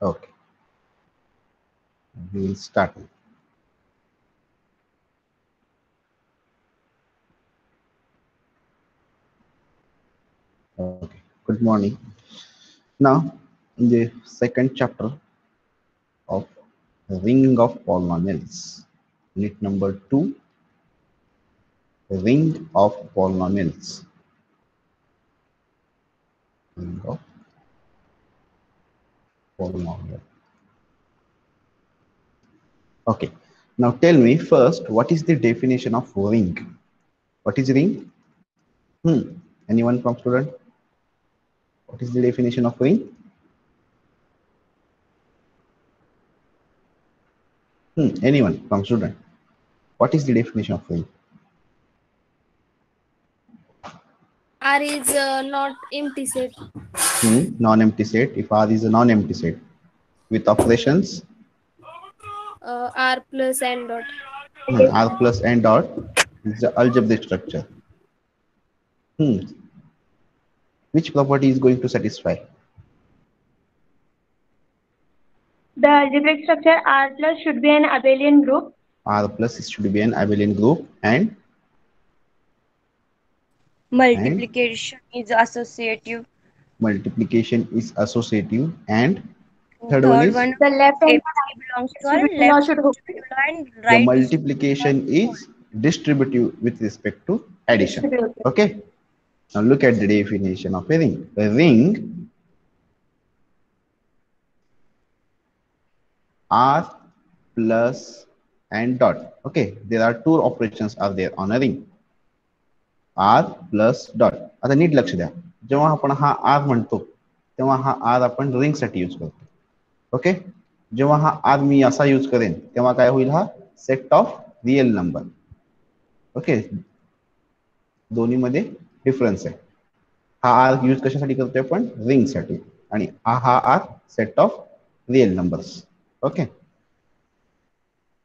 Okay. We will start. Okay. Good morning. Now, in the second chapter of ring of polynomials, unit number two, ring of polynomials. Ring of polynomial. Okay. Now tell me first, what is the definition of ring? What is ring? Hmm. Anyone from student? What is the definition of ring? Hmm. Anyone from student? What is the definition of ring? R is uh, not empty set. Hmm. Non-empty set. If R is a non-empty set with operations Uh, R plus N dot. hmm, R plus N dot is the algebraic structure. Hmm. Which property is going to satisfy? The algebraic structure R plus should be an abelian group. R plus should be an abelian group and Multiplication is associative. multiplication is associative and third one is The left hand ABC belongs to should R, be not left and the right. is- multiplication is distributive with respect to addition. Okay. Now look at the definition of a ring. A ring R plus and dot. Okay, there are two operations are there on a ring. R plus dot आता नीट लक्ष द्या. जेव्हा आपण हा are म्हणतो तेव्हा हा आर आपण रिंगसाठी यूज करतो. ओके जेव्हा हा आर मी असा यूज करेन तेव्हा काय होईल हा? Set of real number okay दोन्हीमध्ये डिफरन्स आहे. हा आर यूज कशासाठी करतोय आपण? रिंगसाठी आणि हा हा R set of real numbers okay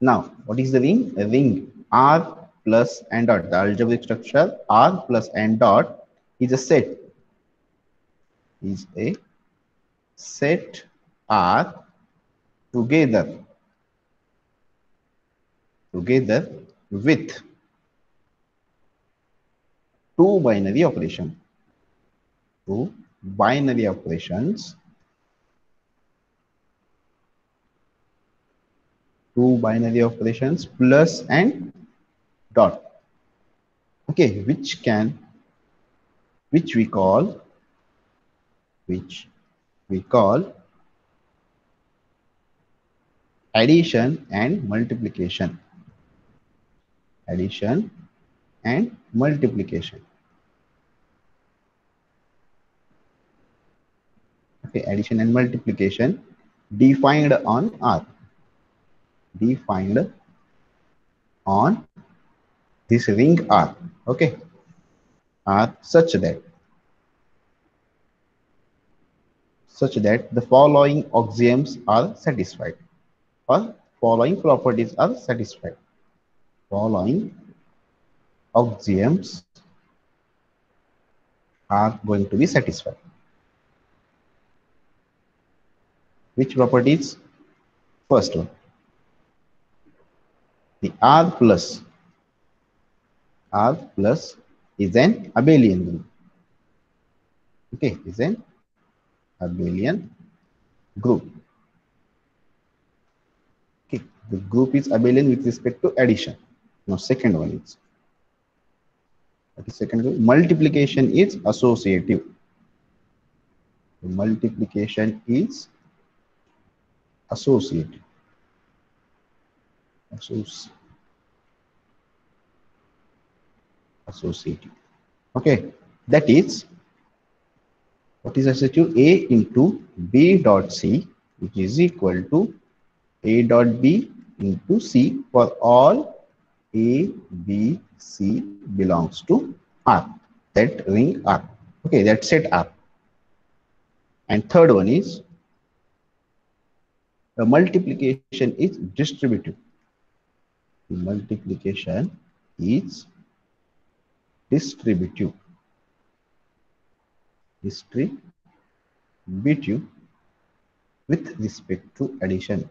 now what is the ring ring R plus n dot. The algebraic structure R plus n dot is a set. Is a set R together together with two binary operations Two binary operations. Two binary operations plus and dot. Okay which can which we call which we call addition and multiplication. Addition and multiplication. Okay addition and multiplication defined on r. Defined on this ring r okay are such that such that the following axioms are satisfied or following properties are satisfied. Following axioms are going to be satisfied. Which properties? First one. The r plus r plus is an abelian group. Okay is an abelian group. Okay the group is abelian with respect to addition. Now second one is is second group multiplication is associative. Multiplication is associative. Associ- associative okay that is what is associative? A into b dot c which is equal to a dot b into c for all a b c belongs to r. That ring r. Okay that set r. And third one is the multiplication is distributive. The multiplication is distributive distributive with respect to addition.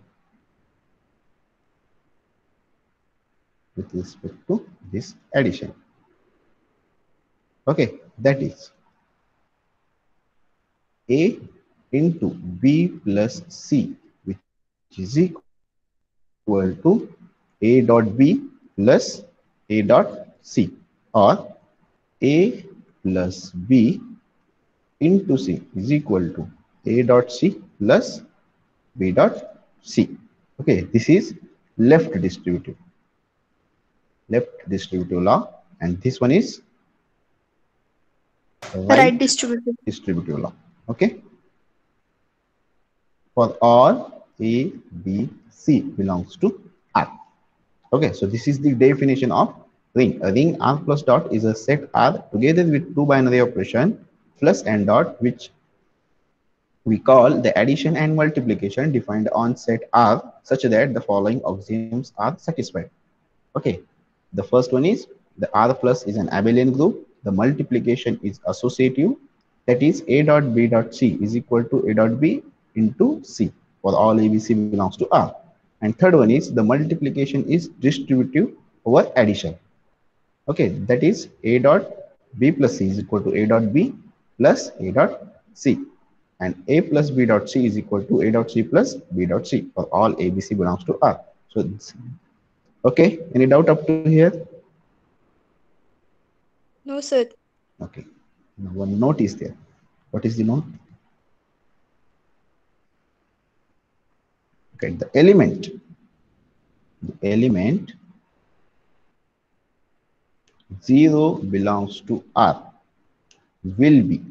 With respect to this addition. Okay, that is A into B plus C, which is equal to A dot B plus A dot C or A plus B into C is equal to A dot C plus B dot C. Okay, this is left distributive. Left distributive law and this one is Right distributive. distributive law. Okay. For all A, B, C belongs to R. Okay, so this is the definition of ring. A ring R plus dot is a set R together with two binary operation plus and dot which we call the addition and multiplication defined on set R such that the following axioms are satisfied. Okay, the first one is the R plus is an abelian group. The multiplication is associative. That is A dot B dot C is equal to A dot B into C for all ABC belongs to R. And third one is the multiplication is distributive over addition. Okay, that is A dot B plus C is equal to A dot B plus A dot C. And A plus B dot C is equal to A dot C plus B dot C for all ABC belongs to R. So, okay, any doubt up to here? No, sir. Okay. Now one note is there. What is the note? Okay, the element. The element zero belongs to R will be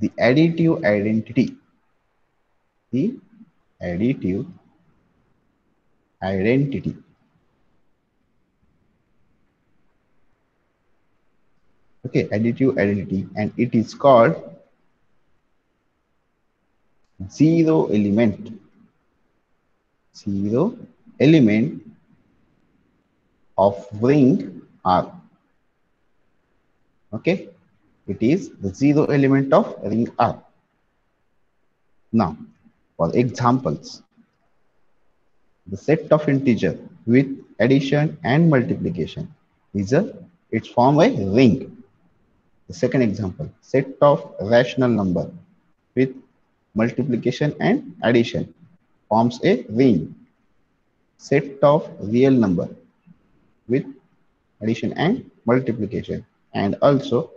the additive identity. The additive identity okay additive identity and it is called zero element zero element of ring r. Okay? It is the zero element of ring r. Now for examples the set of integer with addition and multiplication is a it's form a ring. The second example, set of rational number with multiplication and addition forms a ring. Set of real number with addition and multiplication and also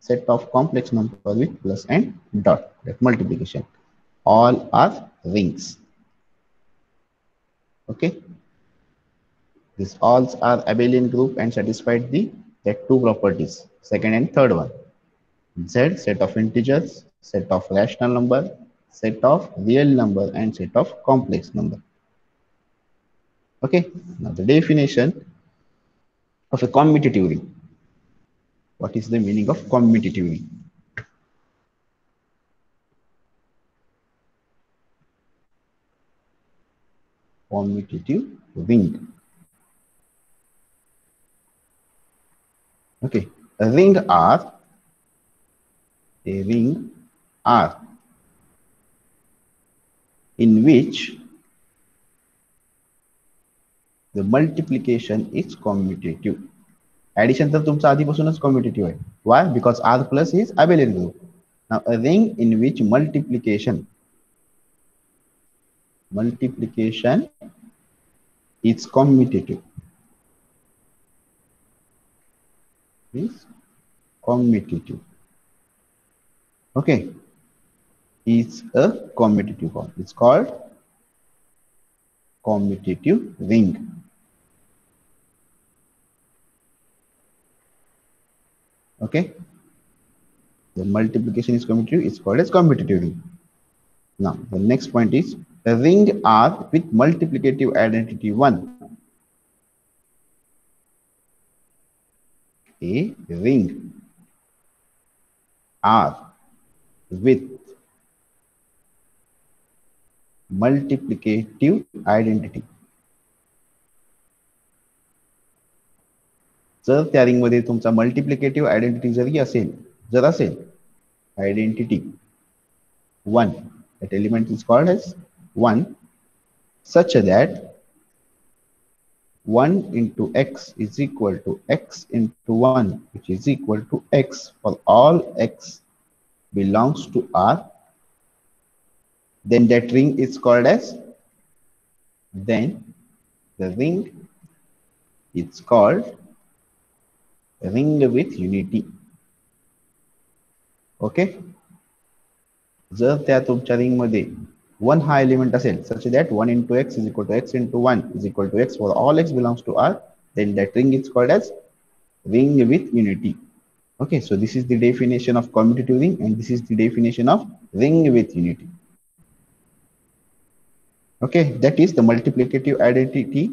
set of complex number with plus and dot that multiplication all are rings okay these alls are abelian group and satisfied the that two properties, second and third one. Z, set of integers, set of rational number, set of real number, and set of complex number. Okay, now the definition of a commutative ring. What is the meaning of commutative ring? Commutative ring. Okay, a ring R, a ring R, in which the multiplication is commutative. Addition तर तुमचा आधीपासूनच commutative आहे. Why? Because R plus is abelian group. Now a ring in which multiplication multiplication is commutative. is commutative. Okay, it's a commutative form. It's called commutative ring. Okay, the multiplication is commutative. It's called as commutative ring. Now the next point is a ring R with multiplicative identity one a ring R with multiplicative identity. जर त्या ring मध्ये तुमचा multiplicative identity जरी असेल जर असेल identity 1 that element is called as 1 such that 1 into x is equal to x into 1 which is equal to x for all x belongs to R then that ring is called as then the ring is called ring with unity okay जर त्या तुमच्या ring मध्ये one हा element असेल such that one into x is equal to x into one is equal to x for all x belongs to are then that ring is called as ring with unity okay so this is the definition of commutative ring and this is the definition of ring with unity okay that is the multiplicative identity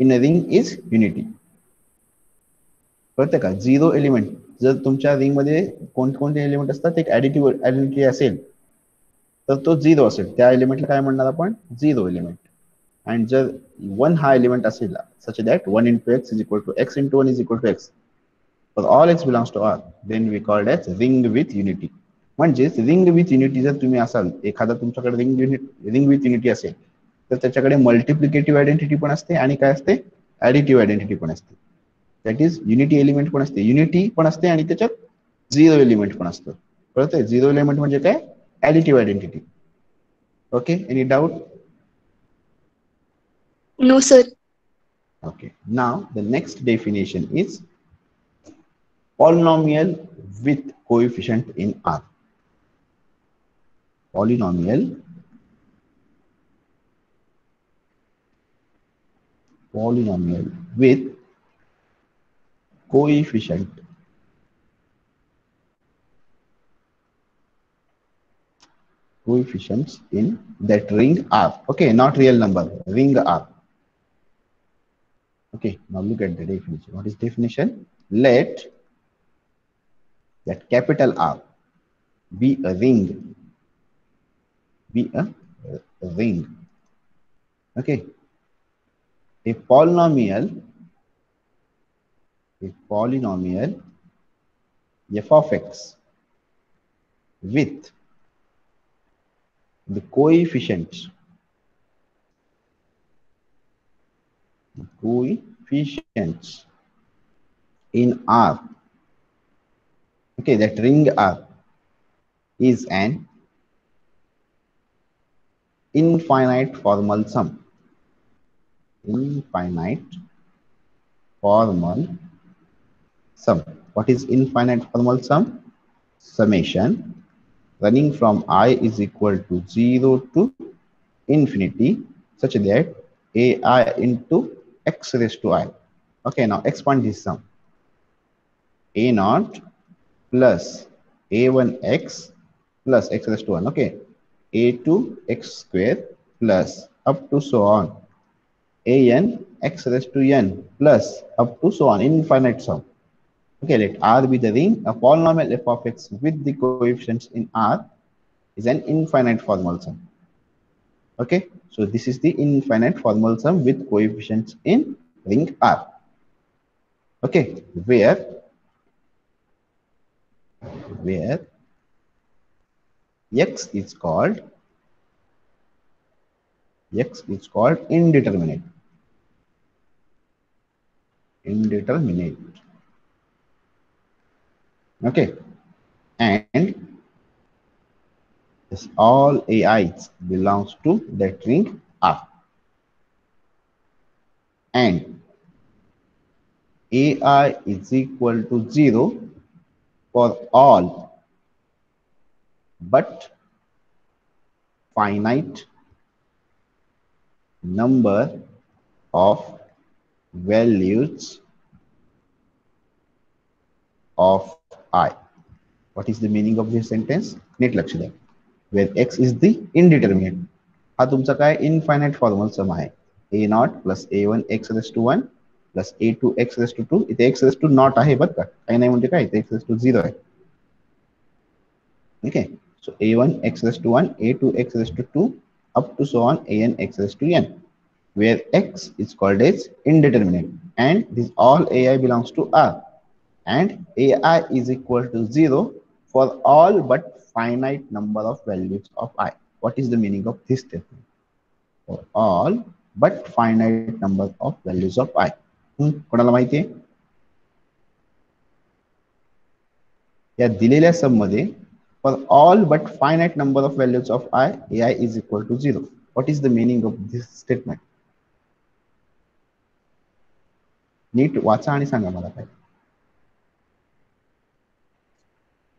in a ring is unity कळतं का? Zero element जर तुमच्या ring मध्ये कोणकोणते element असतात, एक additive identity असेल, तर तो झिरो असेल. त्या एलिमेंटला काय म्हणणार आपण? झिरो एलिमेंट अँड जर वन हा एलिमेंट असेल such that one into X is equal to X into one is equal to X for all X belongs to R then we called as ring with unity म्हणजेच ring with unity जर तुम्ही असाल, एखादा तुमच्याकडे ring unit ring with unity असेल, तर त्याच्याकडे multiplicative identity पण असते आणि काय असते? ऍडिटिव्ह आयडेंटिटी पण असते. That is unity element unity zero element कहते zero element additive identity okay any doubt no sir okay now the next definition is polynomial with coefficient in R polynomial polynomial with coefficient coefficients in that ring R. Okay, not real number, ring R. Okay, now look at the definition. What is definition? Let that capital R be a ring. Be a, ring. Okay. A polynomial, a polynomial f of x with the coefficients coefficients in R. Okay, that ring R is an infinite formal sum. Infinite formal sum. What is infinite formal sum? Summation running from i is equal to 0 to infinity such that ai into x raised to i. Okay, now expand this sum. a naught plus a1x plus x raised to 1. Okay, a2 x square plus up to so on. an x raised to n plus up to so on infinite sum. Okay, let R be the ring. A polynomial f of x with the coefficients in R is an infinite formal sum. Okay, so this is the infinite formal sum with coefficients in ring R. Okay, where where x is called x is called indeterminate indeterminate okay. And this all ai's belongs to that ring r. And ai is equal to 0 for all but finite number of values of i. What is the meaning of this sentence? NEET लक्ष द्या where x is the indeterminate हा तुमचा काय infinite formal सम आहे a not plus A one x raise to one plus A to x raise to to इथे x raise to not आहे बरं का काही नाही म्हणजे काय इथे एक्स रेस टू झिरो आहे ठीक आहे so a1 x raised to 1 a2 x raised to 2 up to so on an x raised to n where x is called as indeterminate and this all ai belongs to r and ai is equal to 0 for all but finite number of values of i. What is the meaning of this statement? For all but finite number of values of i. हम्म, कोणाला माहिती आहे या दिलेल्या sum मध्ये for all but finite number of values of I A I is equal to zero what is the meaning of this statement NEET वाचा आणि सांगा मला काय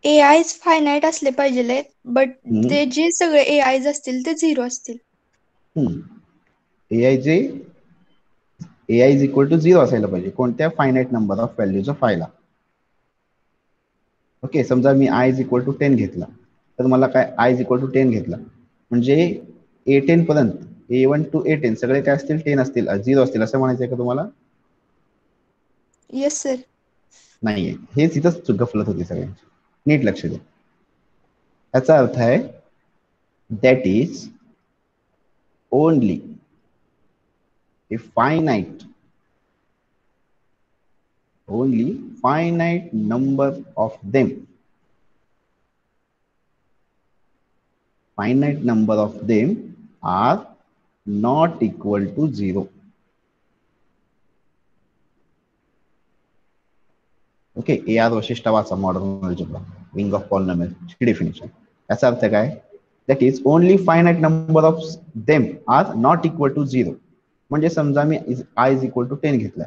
ए आयज फायनाईट असले पाहिजे बट. ते जे सगळे ए आयज असतील ते झिरो असतील. ए आय जे A I is equal to zero असायला पाहिजे कोणत्या फायनाईट नंबर ऑफ व्हॅल्यूज ऑफ आयला ओके समजा मी I is equal to ten घेतला तर मला काय I is equal to ten घेतला. म्हणजे ए टेन पर्यंत A one to A ten सगळे काय असतील टेन असतील झिरो असतील असं म्हणायचं का तुम्हाला? येस सर नाहीये. हे तिथंच गफलत होती सगळ्यांची. नीट लक्ष अर्थ है that is only a finite only finite number of them finite number of them are not equal to zero okay A R Vashishtha वाचा modern algebra ring of polynomial ची डेफिनेशन याचा अर्थ काय? That is only finite number of them are not equal to zero म्हणजे समजा मी I is equal to ten घेतलाय.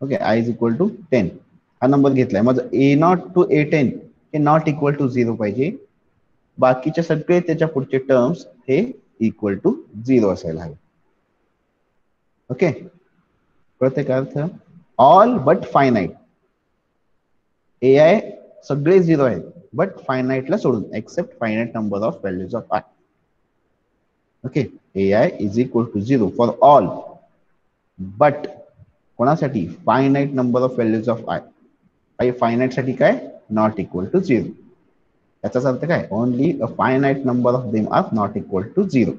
Okay I is equal to ten हा number घेतलाय. माझं A not to A ten hey not equal to zero पाहिजे. बाकीचे सगळे त्याच्या पुढचे टर्म्स हे इक्वल टू झिरो असायला हवे. ओके कळते का अर्थ? All but finite A I सगळे झिरो आहेत बट फायनाईटला सोडून except finite number of values of I okay A I is equal to zero for all but कोणासाठी finite number of values of I I finite साठी काय not equal to zero याचाच अर्थ काय only a finite number of them are not equal to zero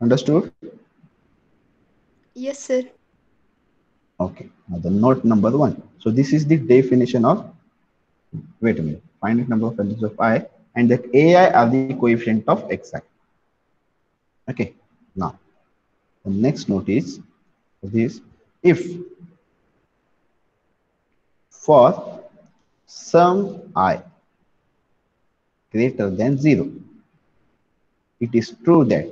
understood yes sir Okay, now the note number one. So this is the definition of, wait a minute, finite number of values of i and that ai are the coefficient of xi. Okay, now the next note is this if for some i greater than zero, it is true that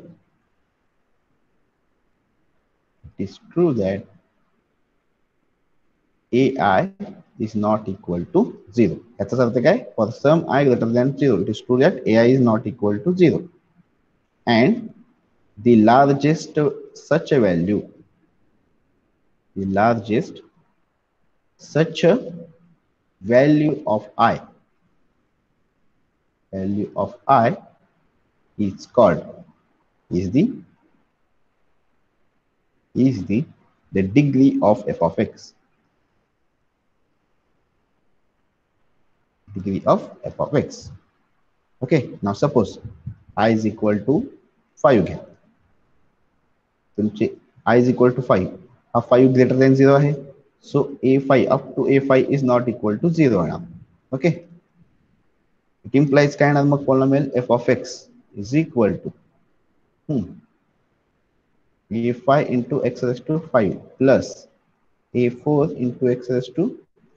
it is true that ai is not equal to 0. That's the for some i greater than 0. It is true that ai is not equal to 0. And the largest such a value, the largest such a value of i, value of i is called, is the, is the, the degree of f of x degree of f of x. Okay, now suppose i is equal to 5 घ्या तुमचे i is equal to 5 हा 5 greater than 0 आहे so a5 up to a5 is not equal to 0 येणार okay it implies काय येणार मग polynomial f of x is equal to hmm, a5 into x raised to 5 plus a4 into x raised to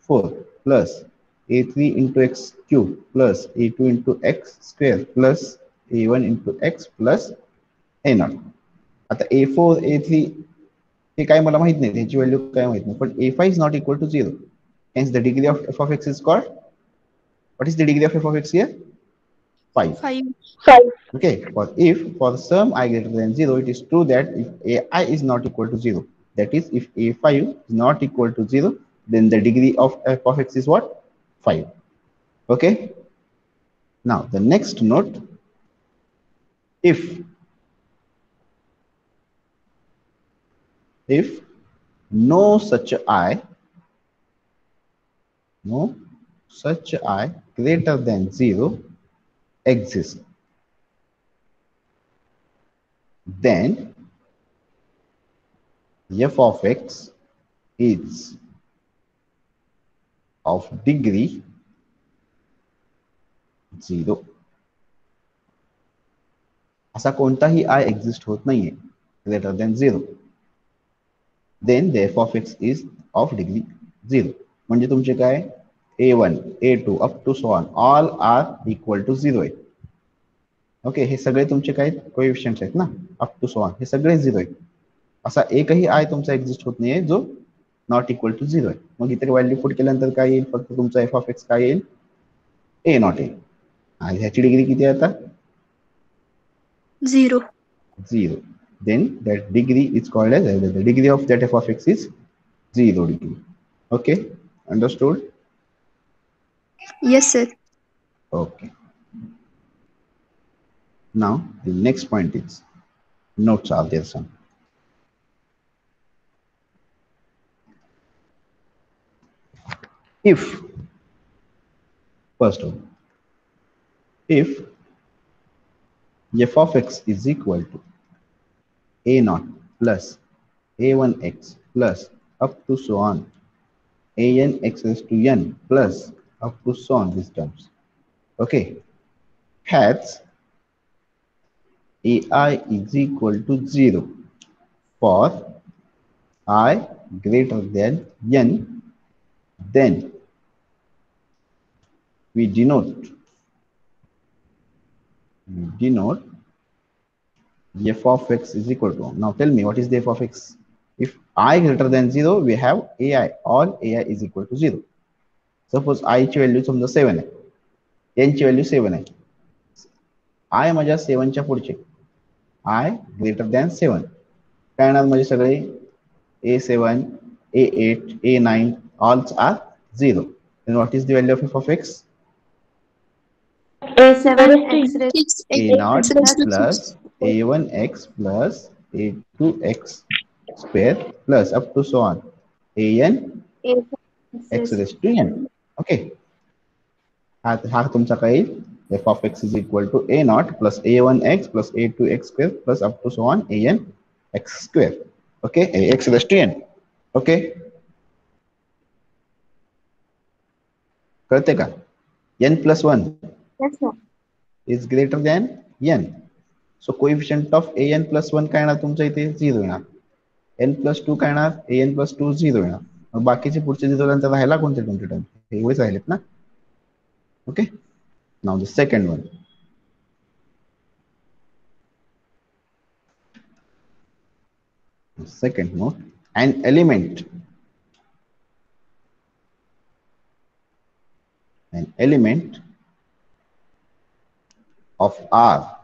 4 plus a3 into x cube plus a2 into x square plus a1 into x plus a naught. आता a4, a3 हे काय मला माहित नाही त्याची value काय माहित नाही पण a5 is not equal to 0. Hence the degree of f of x is called what is the degree of f of x here? 5. Five Okay, for if for some i greater than 0, it is true that if ai is not equal to 0, that is if a5 is not equal to 0, then the degree of f of x is what? 5. Okay. Now the next note, if if no such i, no such i greater than 0 exists, then f of x is of degree. 0 असा कोणताही I exist होत नाहीये. Greater than zero then the f of x is of degree zero म्हणजे तुमचे काय? A one a two up to so on all are equal to zero आहे. Okay हे सगळे तुमचे काय कोविशन्स आहेत ना. अप टू सो ऑन हे सगळे झिरो आहेत असा एकही आय तुमचा एक्झिस्ट होत नाहीये जो नॉट इक्वल टू झिरो आहे मग इथे व्हॅल्यू पुट केल्यानंतर काय येईल फक्त तुमचा एफ ऑफ एक्स काय येईल ए नॉट येईल आणि ह्याची डिग्री किती आहे आता zero zero. Then that degree is called as the degree of that f of x is zero degree. Okay, understood? Yes sir Okay. Now the next point is notes are there some. If first one, if f of x is equal to a naught plus a1x plus up to so on an x raised to n plus up to so on these terms. Okay. Hence ai is equal to 0 for i greater than n then we denote we denote f of x is equal to now tell me what is the f of x if i greater than 0 we have ai all ai is equal to 0 suppose i ची value समजा 7 आहे n ची value 7 आहे i माझ्या 7 च्या पुढचे i greater than 7 काय येणार म्हणजे सगळे a7 a8 a9 all are 0 then what is the value of f of x A7 X raised a naught plus a1x plus a2x square plus up to so on an x raised to n okay हा हा तुमचा काय येईल f of x is equal to a naught plus a1x plus a2x square plus up to so on an x square okay a x raised to n okay कळते का n plus 1 yes sir is greater than n so coefficient of an plus 1 काय येणार तुमचा इथे 0 element of R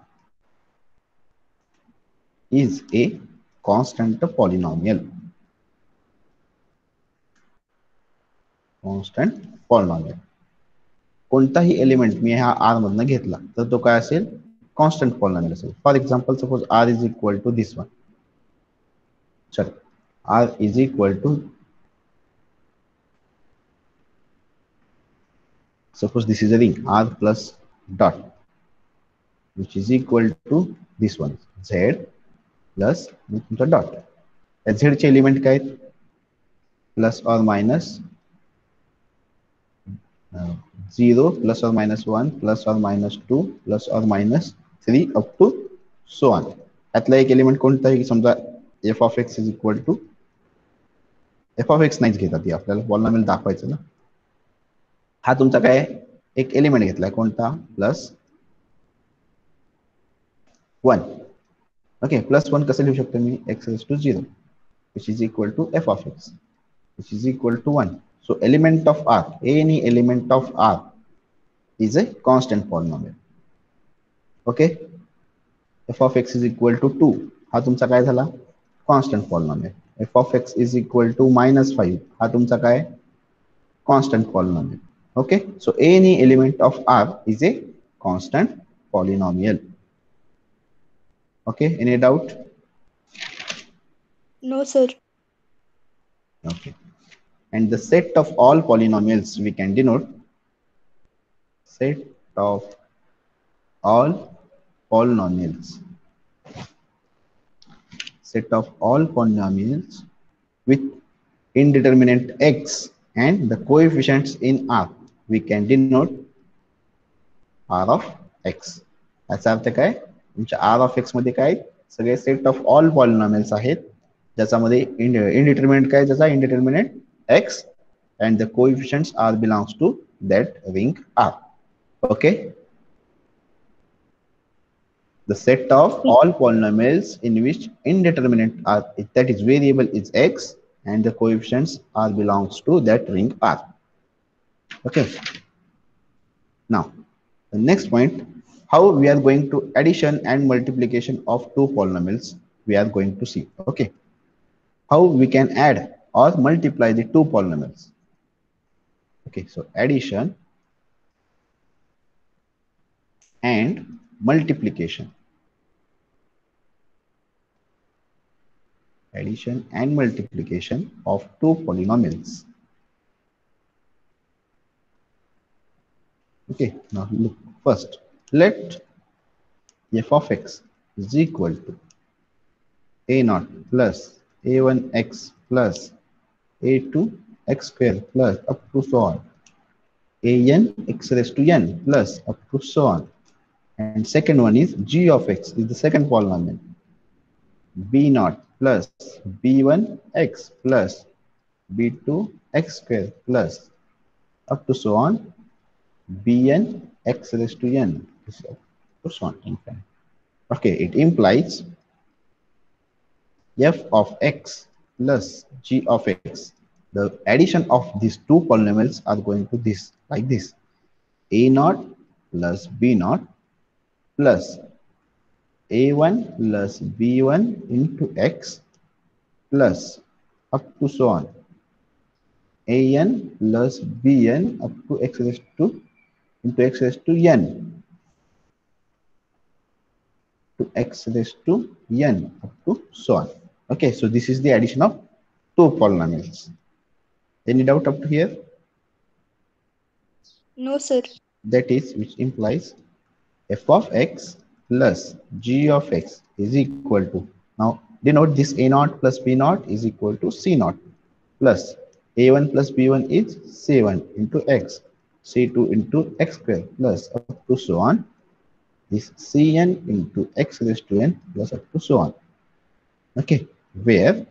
is a constant polynomial. Constant polynomial. कोणताही element मी ह्या R मधनं घेतला तर तो काय असेल कॉन्स्टंट पॉलिनॉमियल असेल for example suppose R is equal to this one चल R is equal to suppose this is a ring r plus dot which is equal to this one z plus तुमचा dot. या z element काय आहेत? Plus और minus zero plus और minus one plus और minus two plus और minus three up to so on यातला एक एलिमेंट कोणता आहे? की समजा f of x is equal to f of x नाहीच घेतात ती आपल्याला. पॉलिनॉमियल दाखवायचं ना. हा तुमचा काय एक एलिमेंट घेतलाय. कोणता? Plus one okay plus one कसं लिहू शकतो मी x to zero which is equal to F of x which is equal to one so element of are any element of are is a constant polynomial okay F of x is equal to to हा तुमचा काय झाला constant polynomial F of x is equal to minus five हा तुमचा काय constant polynomial. Okay, so any element of R is a constant polynomial. Okay, any doubt? No sir Okay, and the set of all polynomials we can denote set of all polynomials. Set of all polynomials with indeterminate x and the coefficients in R we can denote R of X याचा अर्थ काय तुमच्या R of x मध्ये काय सगळे set of all polynomials आहेत ज्याच्यामध्ये indeterminate काय त्याचा indeterminate x and the कोइफिशियंट्स are belongs to that ring are okay the set of all polynomials in which indeterminate are that is variable is x and the coefficients are belongs to that ring R. Okay. Now, the next point, how we are going to addition and multiplication of two polynomials we are going to see. Okay. How we can add or multiply the two polynomials. Okay, so addition and multiplication. addition and multiplication of two polynomials. Okay, now look first. Let f of x is equal to a naught plus a1x plus a2 x square plus up to so on. An x raised to n plus up to so on. And second one is g of x is the second polynomial. B naught plus b1 x plus b2 x square plus up to so on. Bn x raised to n to so on infinite. Okay, it implies f of x plus g of x. The addition of these two polynomials are going to this like this a naught plus b naught plus a1 plus b1 into x plus up to so on an plus bn up to x raised to into x raised to n to x raised to n up to so on. Okay so this is the addition of two polynomials. Any doubt up to here? No, sir. that is which implies f of x plus g of x is equal to now denote this a naught plus b naught is equal to c naught plus a1 plus b1 is c1 into x c2 into x square plus up to so on is cn into x raised to n plus up to so on. Okay where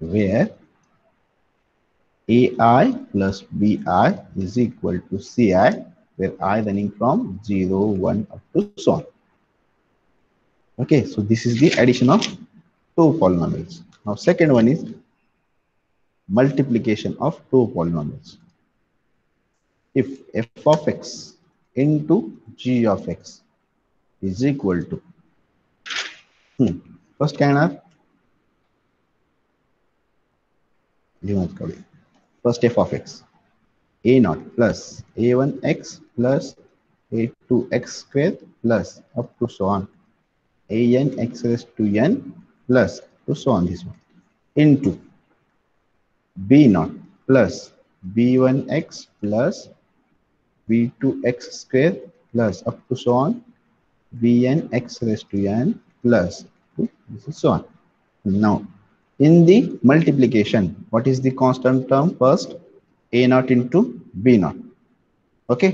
where ai plus bi is equal to ci where i running from 0 1 up to so on. Okay so this is the addition of two polynomials. Now second one is multiplication of two polynomials. If f of x into g of x is equal to hmm, first can I first f of x a naught plus a1x plus a2x square plus up to so on an x raised to n plus to so on this one into b naught plus b1x plus b2x square plus up to so on bn x raised to n plus to this is so on now in the multiplication what is the constant term first a naught into b naught okay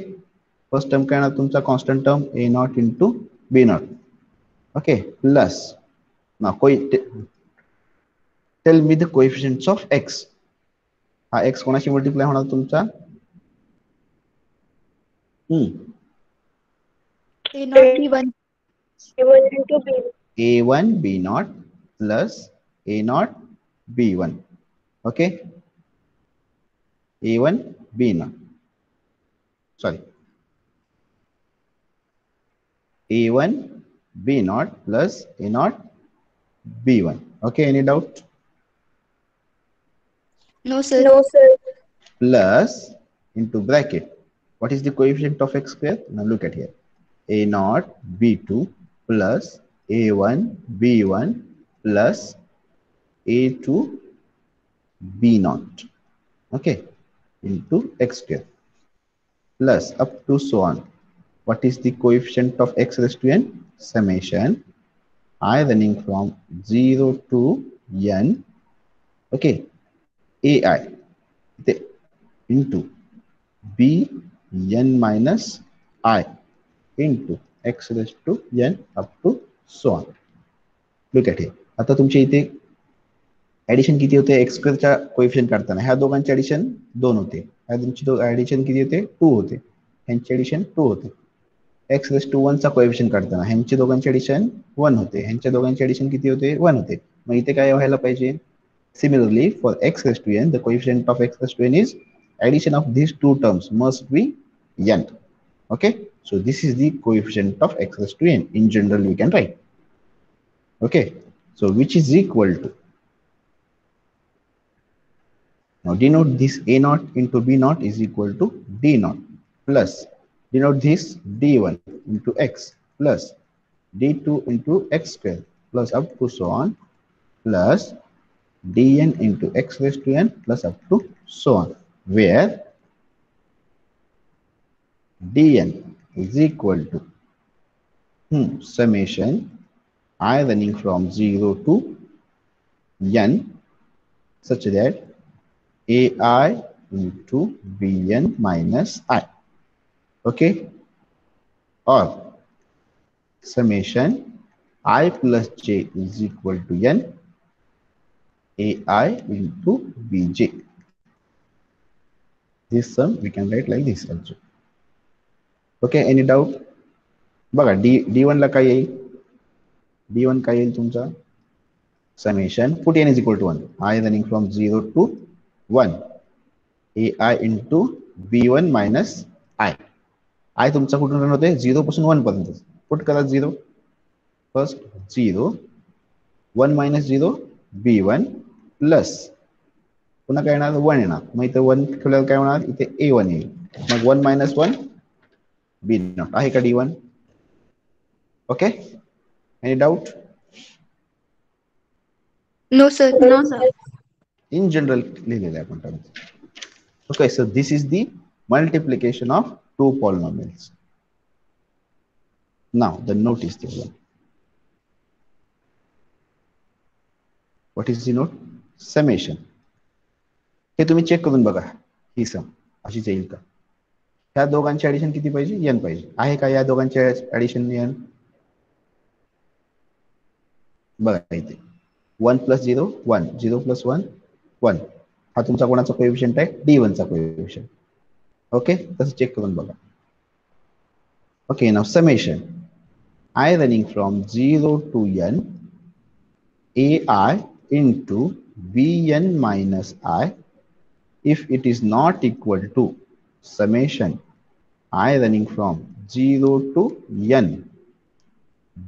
first term काय ना तुमचा constant term a naught into b naught okay plus now coi tell me the coefficients of x हा x कोणाशी multiply होणार तुमचा Hmm. A naught B1. A1 into B1. A1 B naught plus A naught B1. Okay. A1 B naught. Sorry. A1 B naught plus A naught B1. Okay, any doubt? No, sir. No, sir. Plus into bracket what is the coefficient of x square? Now look at here. A naught b2 plus a1 b1 plus a2 b naught. Okay. Into x square plus up to so on. What is the coefficient of x raised to n? Summation i running from 0 to n. Okay. ai the, into b n minus i into x raise to n up to so on. Look at हे आता तुमच्या इथे addition किती होते? X स्क्वेअरच्या coefficient काढताना. ह्या दोघांचे addition दोन होते. ह्या तुमची ऍडिशन किती होते? टू होते. ह्यांचे ऍडिशन टू होते. एक्स रेस टू वनचा कोएफिशियंट काढताना. ह्यांचे दोघांचे ऍडिशन वन होते. ह्यांच्या दोघांचे ऍडिशन किती होते? वन होते. मग इथे काय व्हायला पाहिजे? Similarly for x raise to n the coefficient of x raise to n is addition of this two terms must be n. Okay? So this is the coefficient of x raised to n. In general we can write. Okay? So which is equal to now denote this a naught into b naught is equal to d naught plus denote this d1 into x plus d2 into x square plus up to so on plus dn into x raised to n plus up to so on. Where dn is equal to hmm, summation i running from 0 to n such that ai into bn minus i. Okay? Or summation i plus j is equal to n ai into bj this sum we can write like this also okay any doubt बघा D d ला काय येईल? D one काय येईल तुमचा? Summation put n is equal to one i running from zero to one a i into b one minus i i तुमचा कुठून run होते झिरो पासून वन पर्यंत. पुट करा zero first zero one minus zero b one plus पुन्हा काय येणार? One येणार. मग इथे वन ठेवल्यावर काय होणार? इथे ए वन येईल. मग one minus one B not आहे का D one okay any doubt no sir No, sir. In general लिहिलेलं आहे आपण okay so this is the multiplication of to polynomials now the note is one what is the note summation हे तुम्ही check करून बघा ही सम अशीच येईल का ह्या दोघांचे ऍडिशन किती पाहिजे एन पाहिजे आहे का या दोघांचे ऍडिशन एन बघा इथे one plus zero one zero plus one one हा तुमचा कोणाचा कोएफिशियंट आहे डी वनचा कोएफिशियंट ओके तसं चेक करून बघा okay now summation I running from zero to N A I into B N minus I if it is not equal to summation i running from 0 to n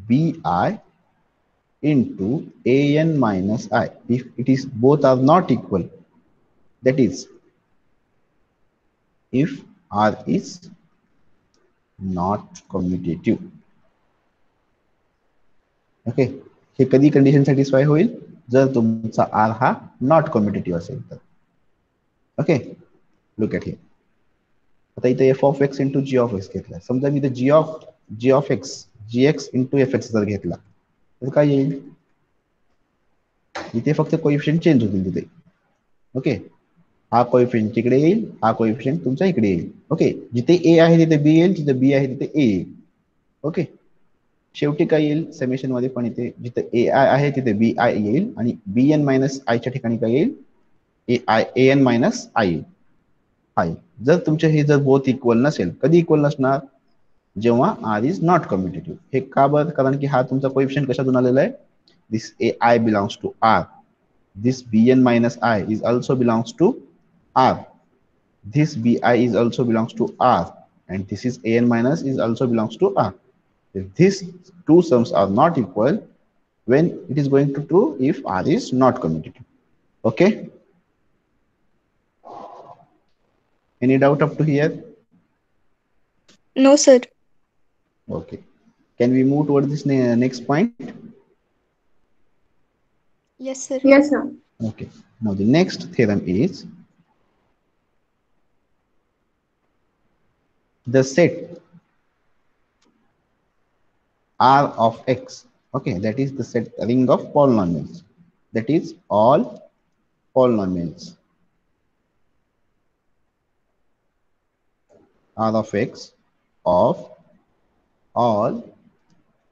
bi into an minus i if it is both are not equal that is if r is not commutative okay हे कधी condition satisfy होईल जर तुमचा R हा not competitive असेल तर okay look at हे आता इथे f of x into g of x घेतला. समजा मी इथे g of g of x g x into f x जर घेतला तर काय येईल? इथे फक्त कोइफिशियंट चेंज होतील तिथे. ओके हा कोइफिशियंट तिकडे येईल हा कोइफिशियंट तुमच्या इकडे येईल. ओके जिथे ए आहे तिथे बी येईल जिथे बी आहे तिथे ए येईल. ओके शेवटी काय येईल? समेशनमध्ये पण इथे जिथे ए आय आहे तिथे बी आय येईल आणि बी एन मायनस आयच्या ठिकाणी काय येईल? ए आय ए एन मायनस आय आय जर तुमचे हे जर बोथ इक्वल नसेल कधी इक्वल नसणार जेव्हा आर इज नॉट कम्युटेटिव्ह हे का बरं कारण की हा तुमचा कोइफिशियंट कशातून आलेला आहे this A I belongs to R this B N minus I is also belongs to R this B I is also belongs to are and this is A N minus is also belongs to are if these two sums are not equal when it is going to true if r is not commutative okay Any doubt up to here? No, sir. Okay. Can we move toward this next point? Yes, sir. Yes, sir. Okay. Now the next theorem is the set R of X. Okay, that is the set ring of polynomials. That is all polynomials. R of x of all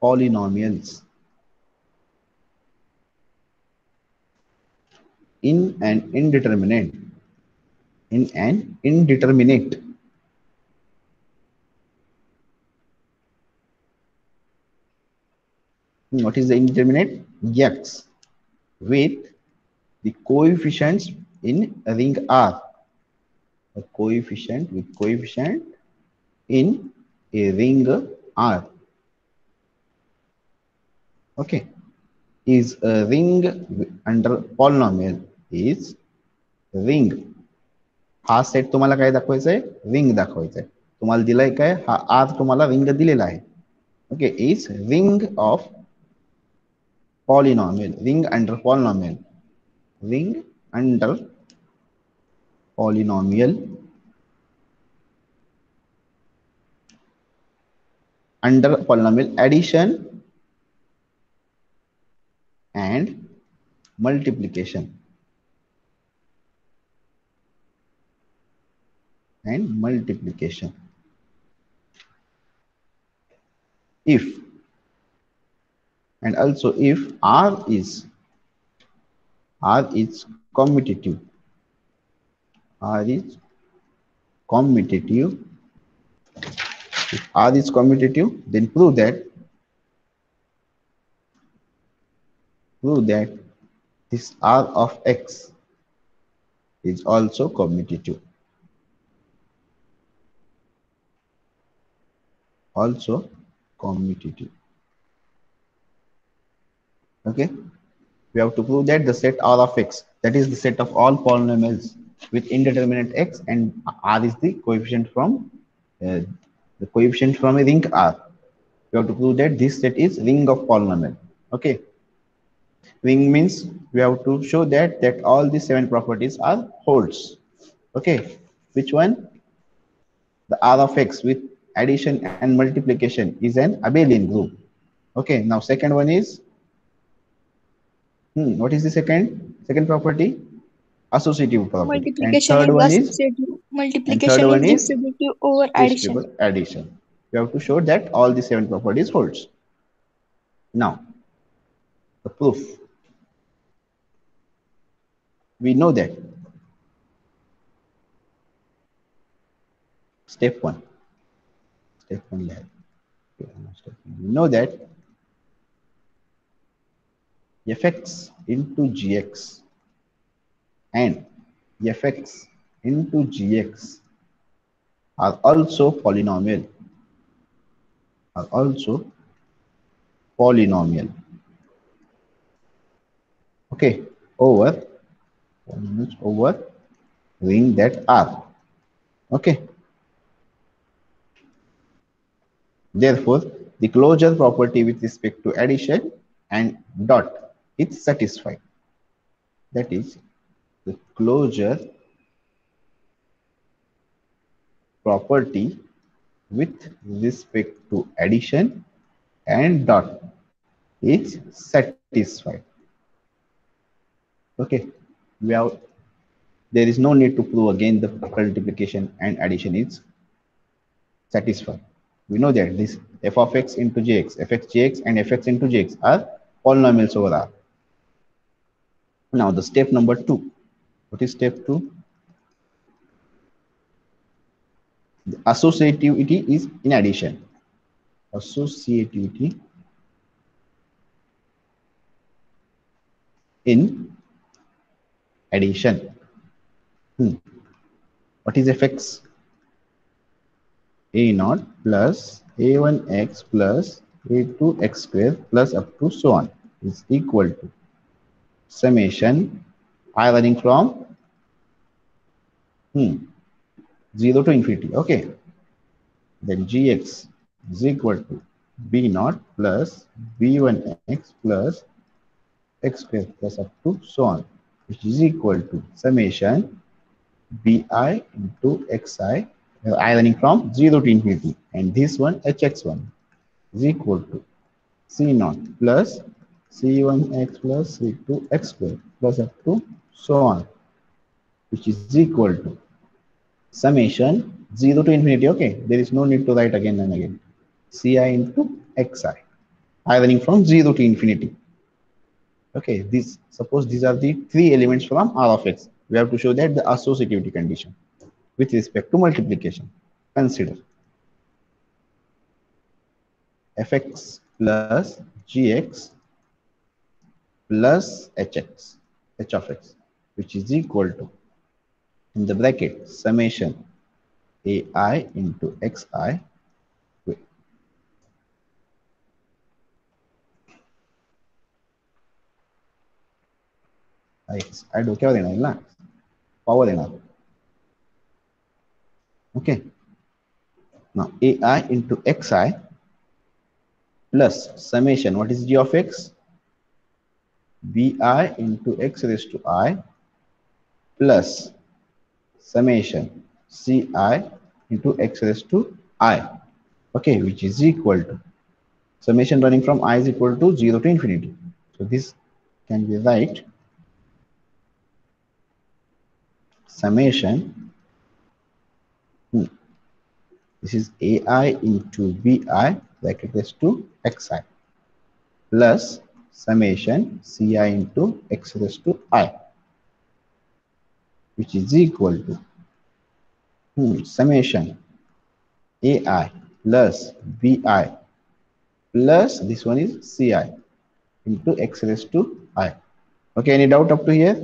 polynomials. In an indeterminate in an indeterminate. What is the indeterminate? X with the coefficients in ring r. A coefficient with coefficient in a ring r okay is a ring under polynomial is ring हा set तुम्हाला काय दाखवायचा आहे ring दाखवायचा आहे तुम्हाला दिलाय काय हा आज तुम्हाला रिंग दिलेला आहे okay is ring of polynomial ring under polynomial ring under polynomial under polynomial addition and multiplication. And multiplication. If. And also if r is r is commutative. R is commutative if r is commutative? Then prove that. Prove that this r of x is also commutative. Also commutative. Okay? We have to prove that the set r of x that is the set of all polynomials with indeterminate x and r is the coefficient from uh, the coefficient from a ring r. We have to prove that this set is ring of polynomial. Okay. Ring means we have to show that that all these seven properties are holds. Okay. Which one? The r of x with addition and multiplication is an abelian group. Okay. Now second one is Hmm, what is the second? Second property? Associative property. Multiplication and third one is. Multiplication one is is distributive over addition. addition. We have to show that all the seven properties holds. Now, the proof. We know that. Step one. Step one lab. Okay, step one. We know that fx into gx and fx into gx are also polynomial are also polynomial. Okay over over ring that r. Okay. Therefore the closure property with respect to addition and dot is satisfied. That is the closure property with respect to addition and dot is satisfied. Okay, we have there is no need to prove again the multiplication and addition is satisfied. We know that this f of x into jx, fx jx and fx into jx are polynomials over R. Now the step number two. What is step two? The associativity is in addition. Associativity in addition. Hmm. What is fx? a naught plus a1x plus a2x square plus up to so on is equal to summation i running from? Hmm, 0 to infinity. Okay. Then gx is equal to b naught plus b1x plus x square plus up to so on which is equal to summation bi into xi uh, i from 0 to infinity. And this one hx1 is equal to c naught plus c1x plus c2x square plus up to so on which is equal to summation 0 to infinity. Okay there is no need to write again and again. Ci into xi running from 0 to infinity. Okay this suppose these are the three elements from r of x. We have to show that the associativity condition with respect to multiplication. Consider fx plus gx plus hx h of x which is equal to in the bracket summation ai into xi x ಎರಡು ಕೇಳೋದೇನ ಇಲ್ಲ Power, ಏನಾದ್ರು Okay. Now AI into xi plus summation. What is g of x? bi into x raised to i plus summation ci into x raised to i. Okay which is equal to summation running from i is equal to 0 to infinity. So this can be right. Summation. Hmm, this is ai into bi bracket raised to xi plus summation ci into x raised to i which is equal to hmm, summation ai plus bi plus this one is ci into x raised to i okay any doubt up to here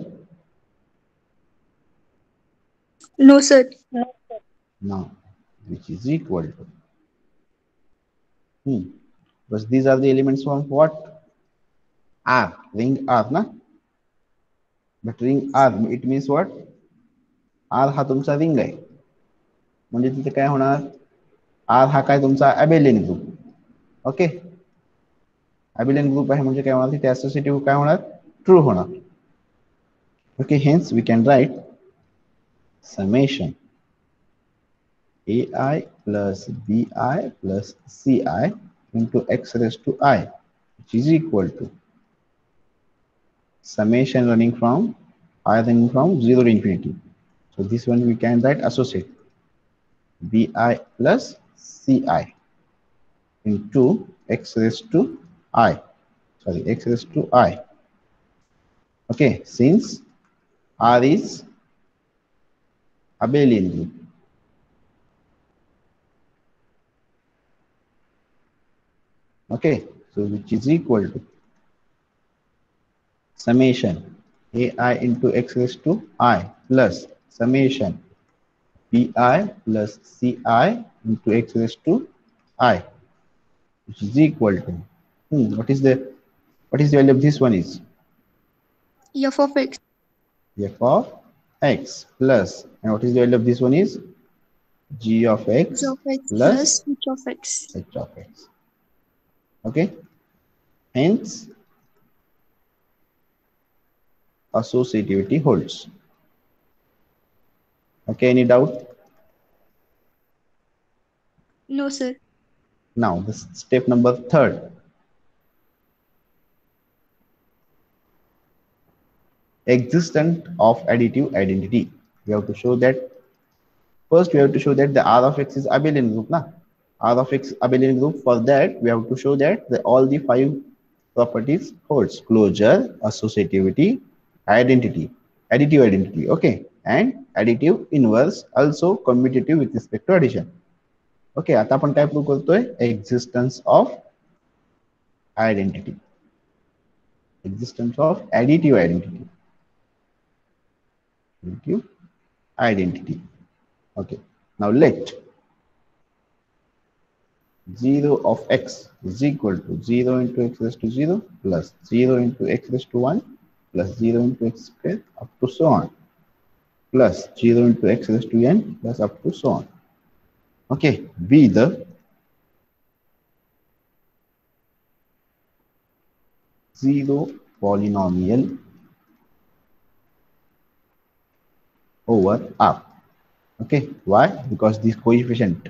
No, sir. No. now which is equal to hmm because these are the elements from what r ring r na but ring r it means what R हा तुम wing है तथे क्या होना R हा तुम abelian group okay abelian group है क्या होना ट्रू होना okay hence we can write summation a i plus b i plus c i into x raise to i is equal to summation running from i running from zero infinity so this one we can write associate. Bi plus ci into x raised to i. Sorry x raised to i. Okay since r is abelian group. Okay, so which is equal to summation ai into x raised to i plus summation. Pi plus ci into x raised to i which is equal to hmm, what is the what is the value of this one is? F of x. f of x plus and what is the value of this one is? G of x H of x plus plus h of x. h of x. Okay. Hence associativity holds okay any doubt? No, sir. now this step number third. Existence of additive identity. We have to show that. First we have to show that the r of x is abelian group na? R of x abelian group for that we have to show that the, all the five properties holds closure associativity identity. Additive identity okay? And additive inverse also commutative with respect to addition okay आता आपण काय prove करतोय existence of identity existence of additive identity additive identity okay now let 0 of x is equal to 0 into x raised to 0 plus 0 into x raised to 1 plus 0 into x squared up to so on plus 0 into x raised to n plus up to so on okay be the zero polynomial over R. Okay, why? Because this coefficient,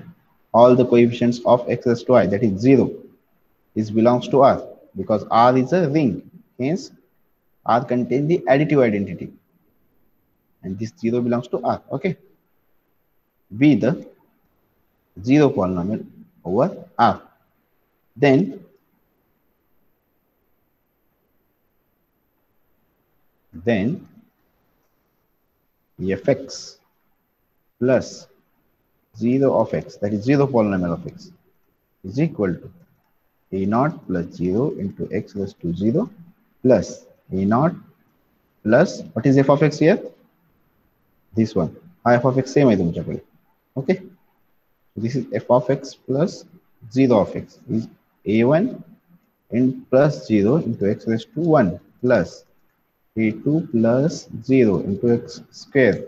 all the coefficients of x raised to i, that is zero, is belongs to R because R is a ring. Hence, R contains the additive identity, and this zero belongs to R. Okay, be the zero polynomial over R. Then then fx plus 0 of x that is 0 polynomial of x is equal to a naught plus 0 into x raised to 0 plus a naught plus what is f of x here this one. I f of x same ಆಯ್ತು okay? This is f of x plus 0 of x. Is a1 and plus 0 into x raised to 1 plus a2 plus 0 into x square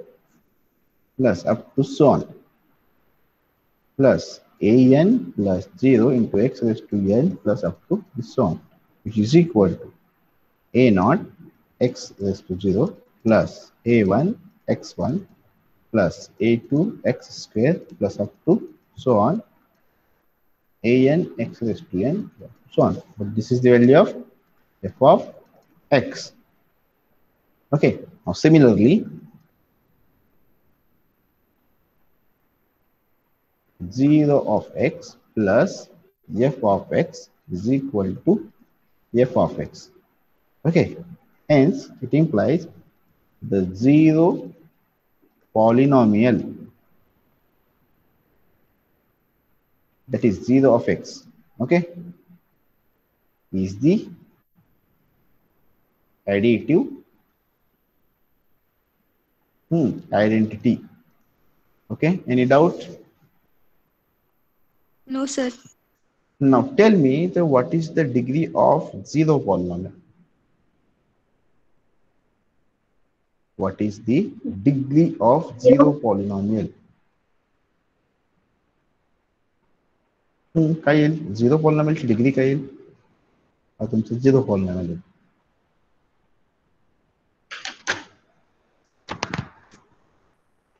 plus up to so on. Plus an plus 0 into x raised to n plus up to so on which is equal to a naught x raised to 0 plus a1 x1 plus a2 x square plus up to so on. A n x raised to n so on. But this is the value of f of x. Okay now similarly 0 of x plus f of x is equal to f of x. Okay, hence it implies the zero polynomial that is 0 of x, okay, is the additive hmm, identity. Okay, any doubt? No, sir. Now tell me the what is the degree of zero polynomial? What is the degree of zero polynomial? काय येईल zero पॉलिनॉमियलची degree काय येईल हा। तुमचं zero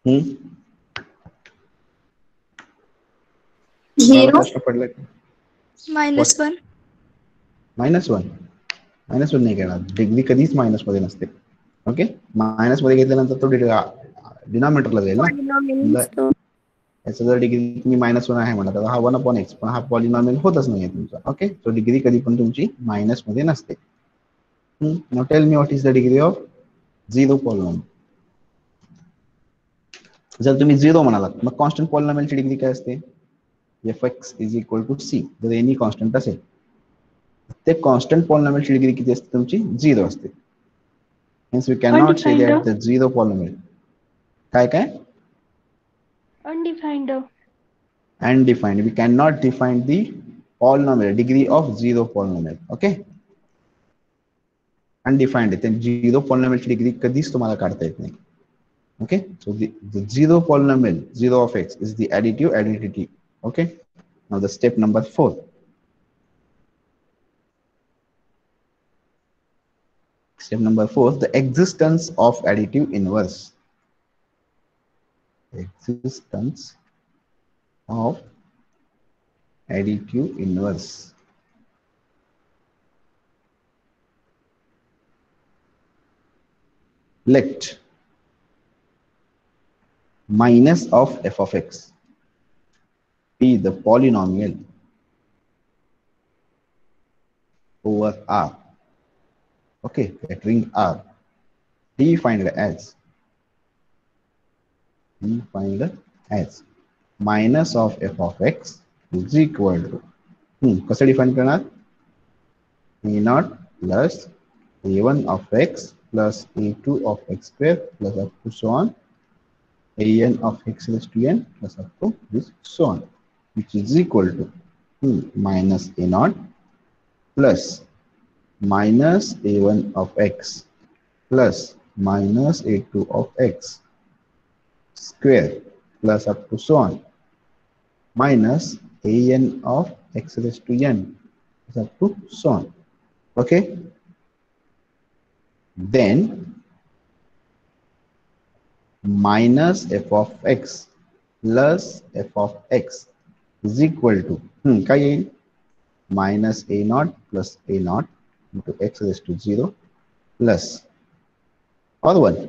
hmm तुम्हाला पडला minus one minus one minus one नाही घेणार डिग्री कधीच मायनस मध्ये नसते ओके मायनस मध्ये घेतल्यानंतर तो डिनॉमिनेटरला जाईल ना. तो जर डिग्री तुम्ही मायनस वन आहे म्हणा. तर हा वन अपॉन एक्स पण हा पॉलिनॉमियल होतच नाहीये तुमचा. ओके तो डिग्री कधी पण तुमची मायनस मध्ये नसते. Tell me what is the degree of zero polynomial जर तुम्ही झिरो म्हणालात मग कॉन्स्टंट पॉलिनॉमियलची डिग्री काय असते? F x is equal to c जर एनी कॉन्स्टंट असेल ते कॉन्स्टंट पॉलिनॉमियलची डिग्री किती असते तुमची? झिरो असते. hence we cannot say Undefined. that the zero polynomial काय काय Undefined. undefined. We cannot define the polynomial degree of zero polynomial. Okay. Undefined. Then zero polynomial ची degree कधीच तुम्हाला काढता येत नाही. Okay. So the, the zero polynomial, zero of x is the additive identity. Okay. Now the step Step number four, the existence of additive inverse. Existence of additive inverse. Let minus of f of x be the polynomial over R. Okay, that ring R defined as defined as minus of f of x is equal to hmm, कसं define करणार a naught plus a1 of x plus a2 of x square plus up to so on an of x raised to n plus up to this so on which is equal to hmm, minus a naught plus minus a1 of x plus minus a2 of x square plus up to so on minus an of x raised to n plus up to so on. Okay. Then minus f of x plus f of x is equal to hmm, minus a naught plus a naught into x raised to 0 plus or 1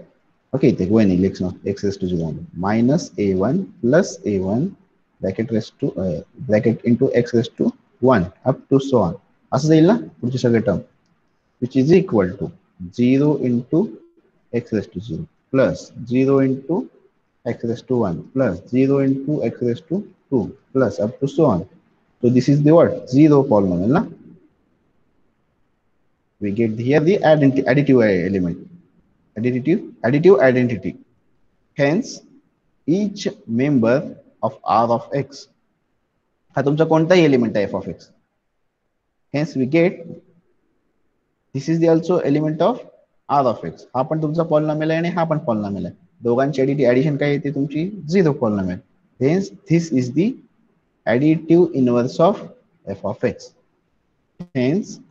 okay take one x not x raised to 0 minus a1 plus a1 bracket raise to bracket into x raise to one up to so on असं जाईल ना पुढचे सगळे term which is equal to zero into x raise to zero plus zero into x raise to one plus zero into x raise to two plus up to so on so this is the what zero polynomial, na? we get here the identi additive element additive additive identity hence each member of r of x हा तुमचा कोणताही element आहे F of x hence we get this is the also element of R of x हा पण तुमचा polynomial आहे आणि हा पण पॉलिनॉमियल आहे दोघांची एडिटी ऍडिशन काय येते तुमची zero polynomial hence this is the additive inverse of f of x. Hence, it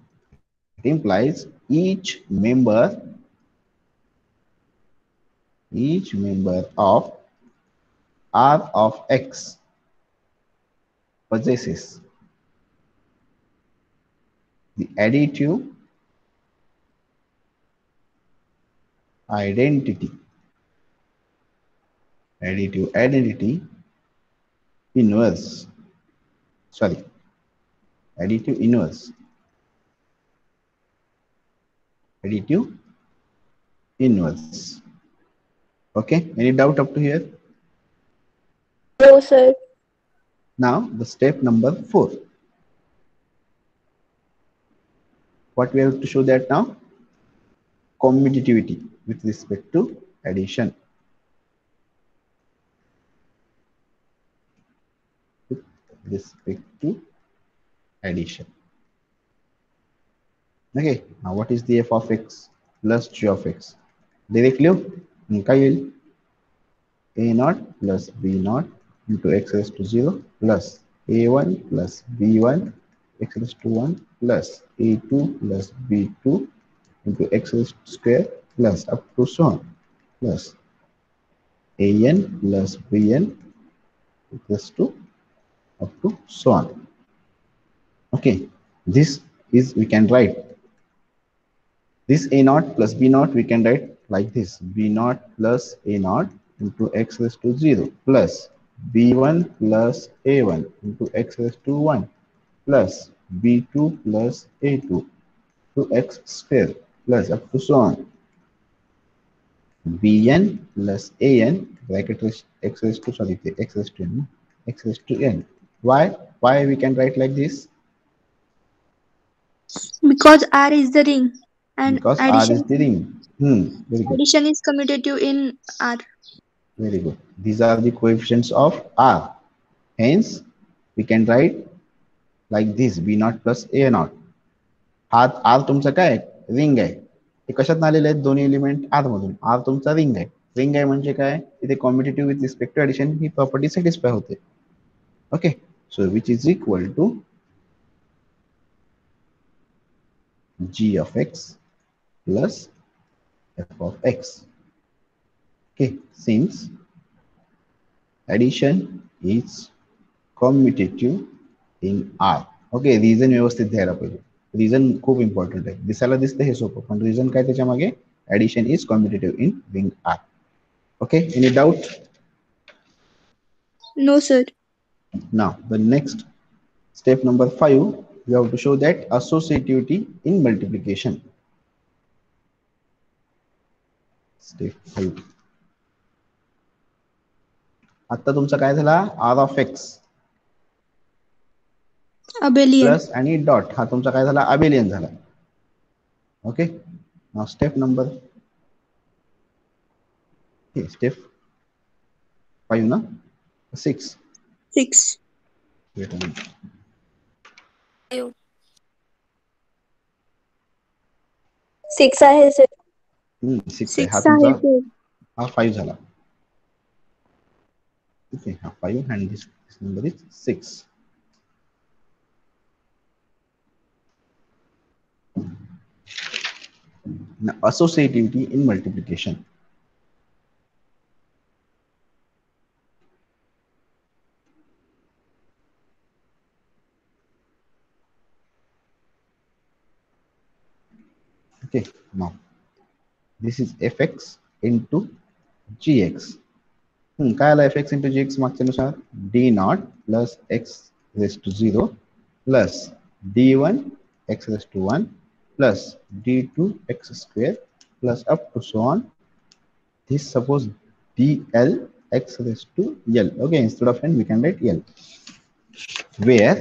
implies each member each member of R of x possesses the additive identity. Additive identity inverse. Sorry. Additive inverse additive inverse okay? Any doubt up to here? No, sir. now the step number four. What we have to show that now? Commutativity with respect to addition. With respect to addition okay now what is the f of x plus g of x directly काय येईल a naught plus b naught into x raised to 0 plus a1 plus b1 x raised to 1 plus a2 plus b2 into x raised to square plus up to so on plus an plus bn equals to up to so on okay this is we can write this a naught plus b naught we can write like this. B naught plus a naught into x raised to 0 plus b1 plus a1 into x raised to 1 plus b2 plus a2 to x square plus up to so on. Bn plus an bracket x raised to sorry x raised to n x raised to n. Why? Why we can write like this? Because R is the ring and because addition, r is the ring hmm very good addition is commutative in R. Very good. These are the coefficients of R. Hence, we can write like this b naught plus a naught. हा R तुमचा काय ring आहे हे कशात आलेले आहेत दोन्ही element R मधून आर तुमचा रिंग आहे रिंग आहे म्हणजे काय इथे commutative with respect to addition he property satisfy होते okay so which is equal to g of x plus f of x okay since addition is commutative in r okay reason व्यवस्थित द्यायला पाहिजे reason खूप important आहे दिसायला दिसतं हे सोपं पण रिझन काय त्याच्या मागे addition is competitive in ring are okay any doubt No, sir. Now, the next step number five, you have to show that associativity in multiplication. आता तुमचा काय झाला? R of x. प्लस आणि डॉट हा तुमचा काय झाला? अबेलियन झाला. Okay step number step five ना? Six Six. Six आहे sir. सिक्स आहे Six हा आहे तुमचा sir. हा फाईव्ह झाला ओके हा five and this number is six associativity in multiplication okay now this is fx into gx hmm, काय आला F x into ji x मागच्यानुसार D naught plus x raise to zero plus D one x raise to one plus D to x square plus up to so on this suppose dl x raised to l okay instead of n we can write l where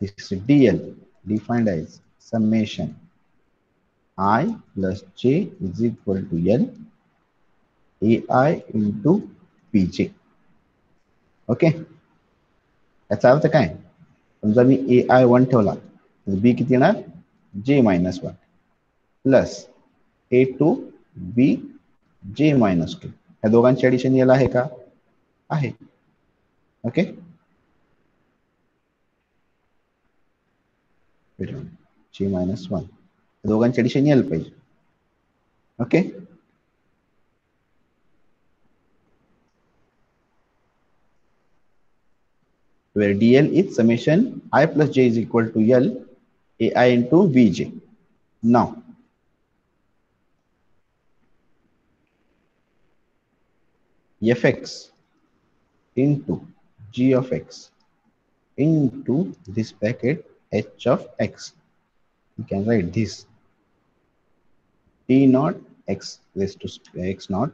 this dl defined as summation i plus j is equal to l ai into pj okay याचा अर्थ काय? समजा मी ए आय one ठेवला तर B किती येणार? J minus one plus a two b j minus two ह्या दोघांची ऍडिशन याला आहे का? आहे. ओके जे मायनस वन दोघांची ऍडिशन यायला पाहिजे okay where dl is summation i plus j is equal to l ai into bj now fx into g of x into this bracket h of x. You can write this d naught x raised to x naught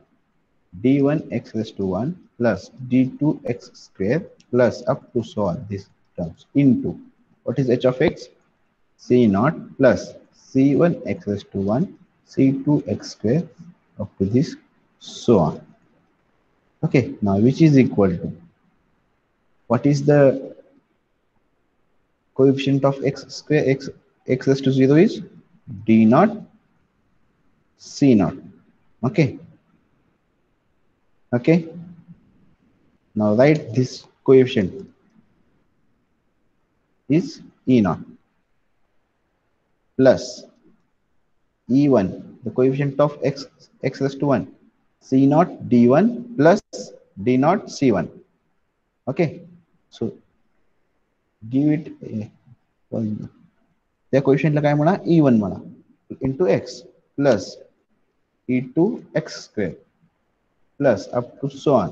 d1 x raised to 1 plus d2 x square plus up to so on these terms into. What is h of x? C naught plus c1 x raised to 1 c2 x square up to this so on. Okay, now which is equal to? What is the coefficient of x square x x raised to 0 is? D naught c naught. Okay. Okay. Now write this coefficient is e naught plus e1 the coefficient of x x raised to 1 c naught d1 plus d naught c1 okay so give it a, त्या क्वेश्चनला काय म्हणा E one म्हणा into x plus e to x square plus up to so on.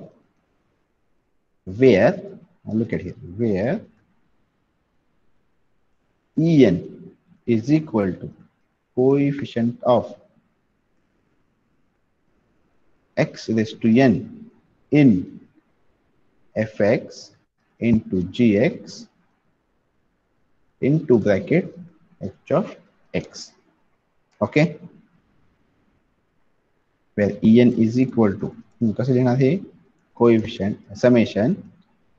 Where? Look at here. Where? En is equal to coefficient of x raised to n in fx into gx into bracket h of x. Okay? Where en is equal to hmm, कसं लिहिणार हे coefficient summation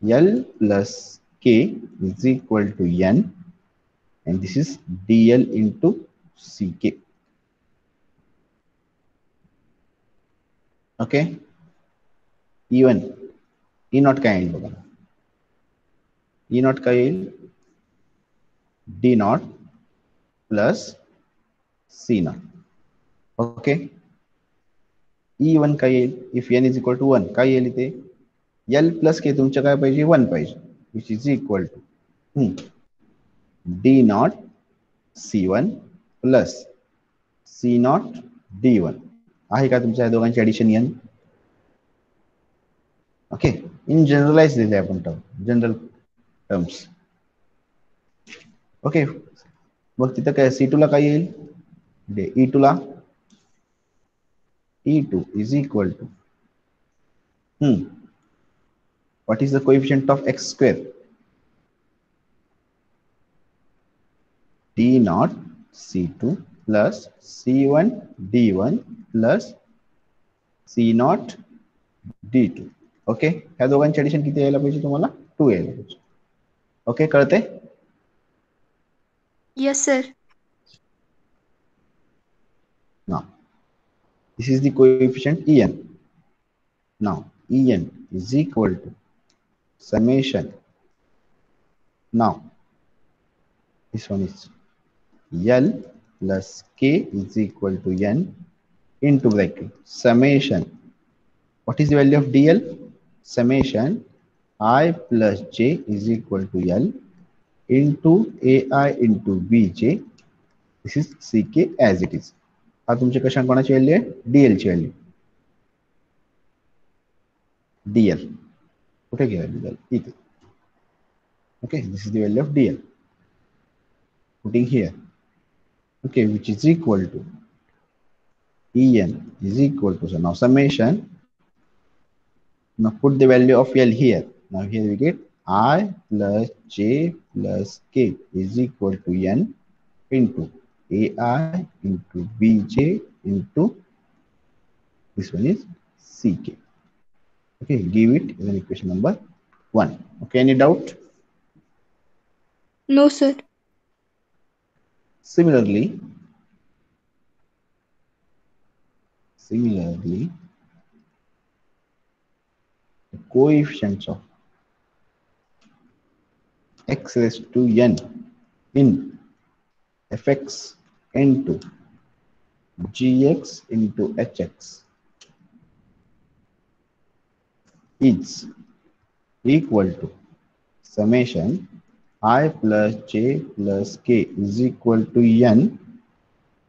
l plus k is equal to n and this is dl into ck. Okay. Even e naught काय येईल बघा e naught काय येईल d naught plus c naught okay E e one काय येईल? If n is equal to one काय येईल इथे? एल प्लस के तुमच्या काय पाहिजे? वन पाहिजे which is equal to D naught C one plus C naught D one आहे का तुमच्या या दोघांची addition N okay in generalize दिले आपण टर्म जनरल टर्म्स ओके मग तिथं काय सी टूला काय येईल? ई टूला e E2 is equal to, hmm, what is the coefficient of x square? D naught C2 plus C1 D1 plus C naught D2. Okay ह्या दोघांची ऍडिशन किती यायला पाहिजे तुम्हाला? टू यायला पाहिजे. ओके कळते येस सर ना this is the coefficient en. Now en is equal to summation. Now this one is l plus k is equal to n into bracket. Summation. What is the value of dl? Summation. I plus j is equal to l into ai into bj this is ck as it is हा तुमच्या कशा कोणाची value आहे DL ची value dl कुठे घ्या value इथे okay this is the value of dl putting here okay which is equal to en is equal to so now summation now put the value of l here now here we get i plus j plus k is equal to n into ai into bj into this one is ck okay give it as an equation number one. Okay any doubt? No, sir. Similarly, similarly, the coefficients of x raised to n in fx into gx into hx is equal to summation i plus j plus k is equal to n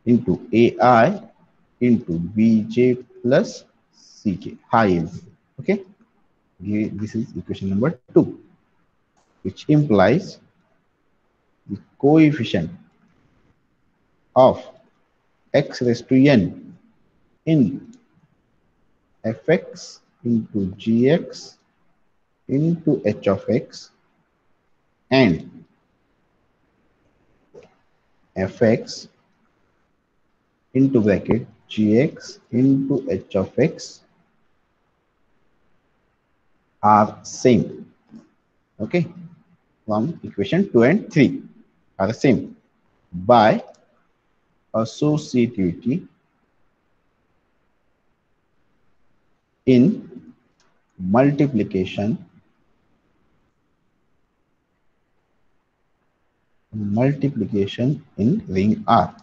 into ai into bj plus ck high okay? This is equation number two which implies the coefficient of x raised to n in fx into gx into h of x and fx into bracket gx into h of x are same. Okay? From equation 2 and 3 are same. By associativity in multiplication multiplication in ring R.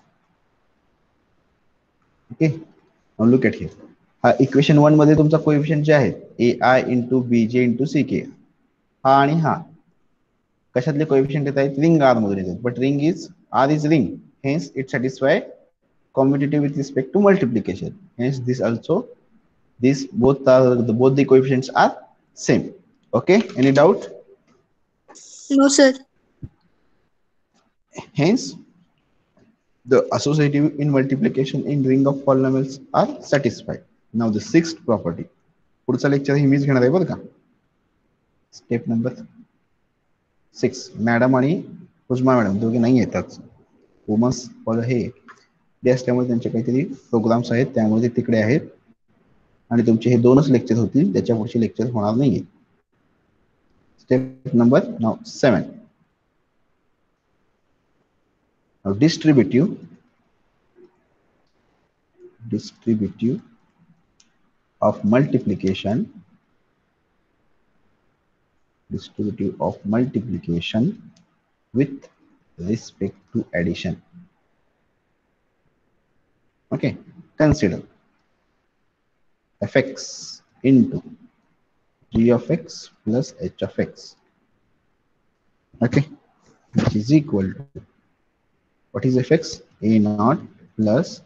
Okay, now look at here. हा equation one मध्ये तुमचा coefficient जे आहे a i into b j into c k हा आणि हा. कशातले coefficient येत आहेत? रिंग आर मधून येतात but ring is R is ring hence it satisfy commutative with respect to multiplication hence this also this both are the both the coefficients are same okay any doubt No, sir. Hence, the associative in multiplication in ring of polynomials are satisfied. Now the sixth property. पुढचा lecture ही मीच घेणार आहे बरं का step number six madam आणि Uzma madam दोघे नाही येतात वुमन्स फॉलो हे. असल्यामुळे त्यांचे काहीतरी प्रोग्राम्स आहेत त्यामुळे ते तिकडे आहेत. आणि तुमचे हे दोनच लेक्चर होतील त्याच्या पुढचे लेक्चर होणार step number now seven Now distributive, of multiplication, distributive of multiplication with respect to addition. Okay, consider fx into g of x plus h of x. Okay, which is equal to what is fx a naught plus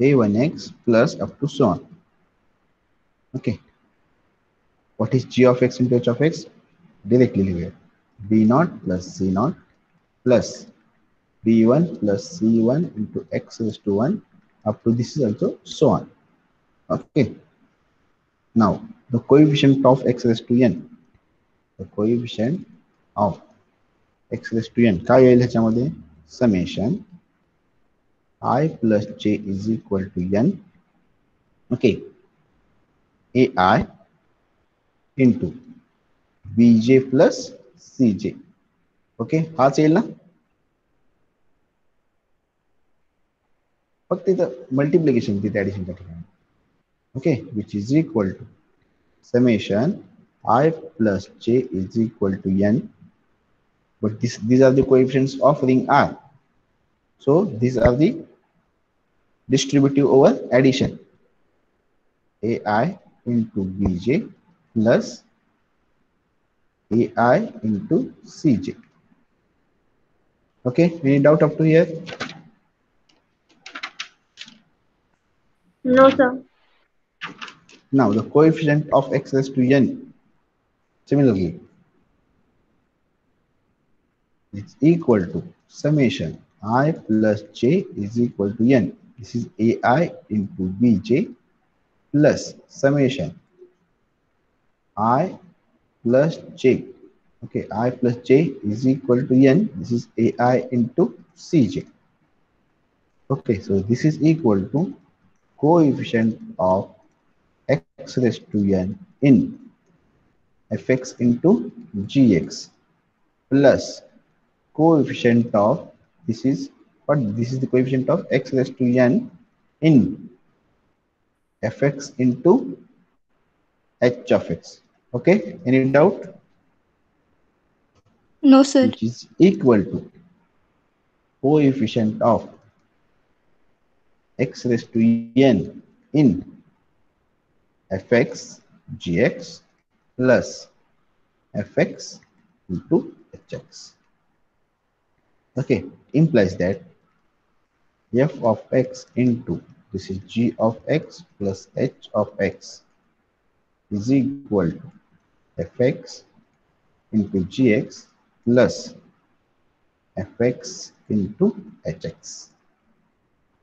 a1x plus up to so on okay what is g of x into h of x directly live b naught plus c naught plus b1 plus c1 into x raised to 1 up to this is also so on okay now the coefficient of x raised to n the coefficient of x raised to n काय येईल ह्याच्यामध्ये summation i plus j is equal to n okay ai into bj plus cj okay हाच येईल ना फक्त इथं multiplication तिथे ऍडिशनच्या ठिकाणी okay which is equal to summation i plus j is equal to n but this these are the coefficients of ring R. So these are the distributive over addition. AI into BJ plus AI into CJ. Okay, any doubt up to here? No, sir. Now the coefficient of x raised to n similarly it's equal to summation i plus j is equal to n. This is ai into bj plus summation i plus j. Okay, i plus j is equal to n. This is ai into cj. Okay, so this is equal to coefficient of x raised to n in fx into gx plus coefficient of this is what this is the coefficient of x raised to n in fx into h of x okay any doubt No, sir. which is equal to coefficient of x raised to n in fx gx plus fx into hx. Okay, implies that f of x into this is g of x plus h of x is equal to fx into gx plus fx into hx.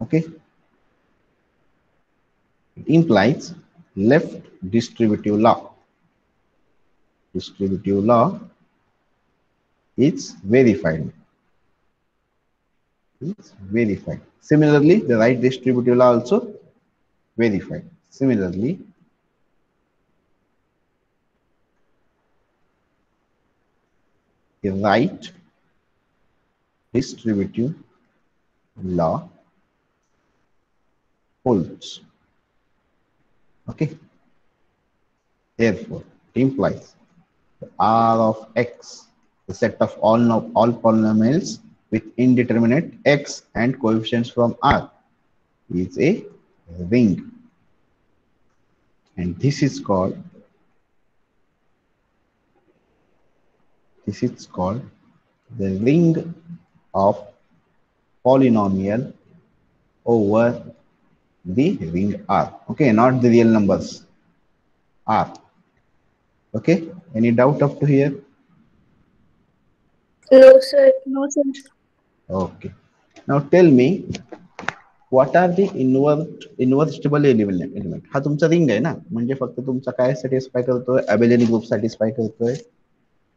Okay. It implies left distributive law. Distributive law is verified. It's verified. Similarly, the right distributive law also verified. Similarly, the right distributive law holds. Okay. Therefore, implies the R of x, the set of all no, all polynomials with indeterminate x and coefficients from R is a ring. And this is called this is called the ring of polynomial over the ring R. Okay, not the real numbers. R. Okay, any doubt up to here? No, sir. No, sir. Okay. Now tell me, what are the invert invertible element element? हा तुमचा ring आहे ना म्हणजे फक्त तुमचा काय satisfy करतोय abelian group satisfy करतोय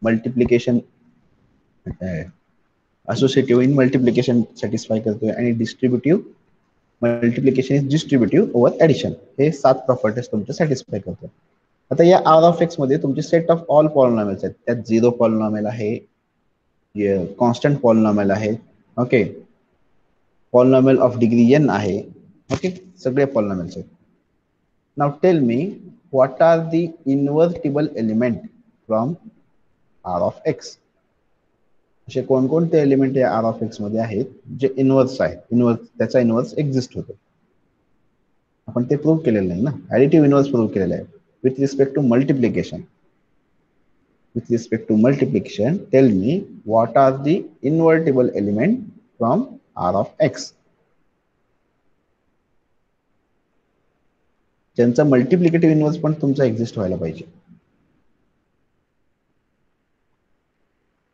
multiplication associative in multiplication satisfy करतोय आणि distributive multiplication is distributive over addition हे सात प्रॉपर्टीज तुमचे सॅटिस्फाय करतो आता या आर ऑफ एक्समध्ये तुमचे सेट ऑफ ऑल पॉलिनॉमिल्स आहेत. त्यात झिरो पॉलिनॉमिल आहे कॉन्स्टंट पॉलिनॉमिल आहे okay polynomial of degree n आहे ओके सगळे पॉलिनॉमिल्स आहेत. Now tell me what are the invertible element from R of x असे कोणकोणते एलिमेंट या आर ऑफ एक्समध्ये आहेत जे इन्व्हर्स आहेत? इन्व्हर्स त्याचा इन्व्हर्स एक्झिस्ट होतो. आपण ते प्रूव्ह केलेलं नाही ना? ॲडिटिव्ह इन्व्हर्स प्रूव्ह केलेलं आहे. With respect to multiplication with respect to multiplication, tell me what are the invertible element from R of X. ज्यांचा मल्टिप्लिकेटिव्ह इन्व्हर्स पण तुमचा एक्झिस्ट व्हायला पाहिजे.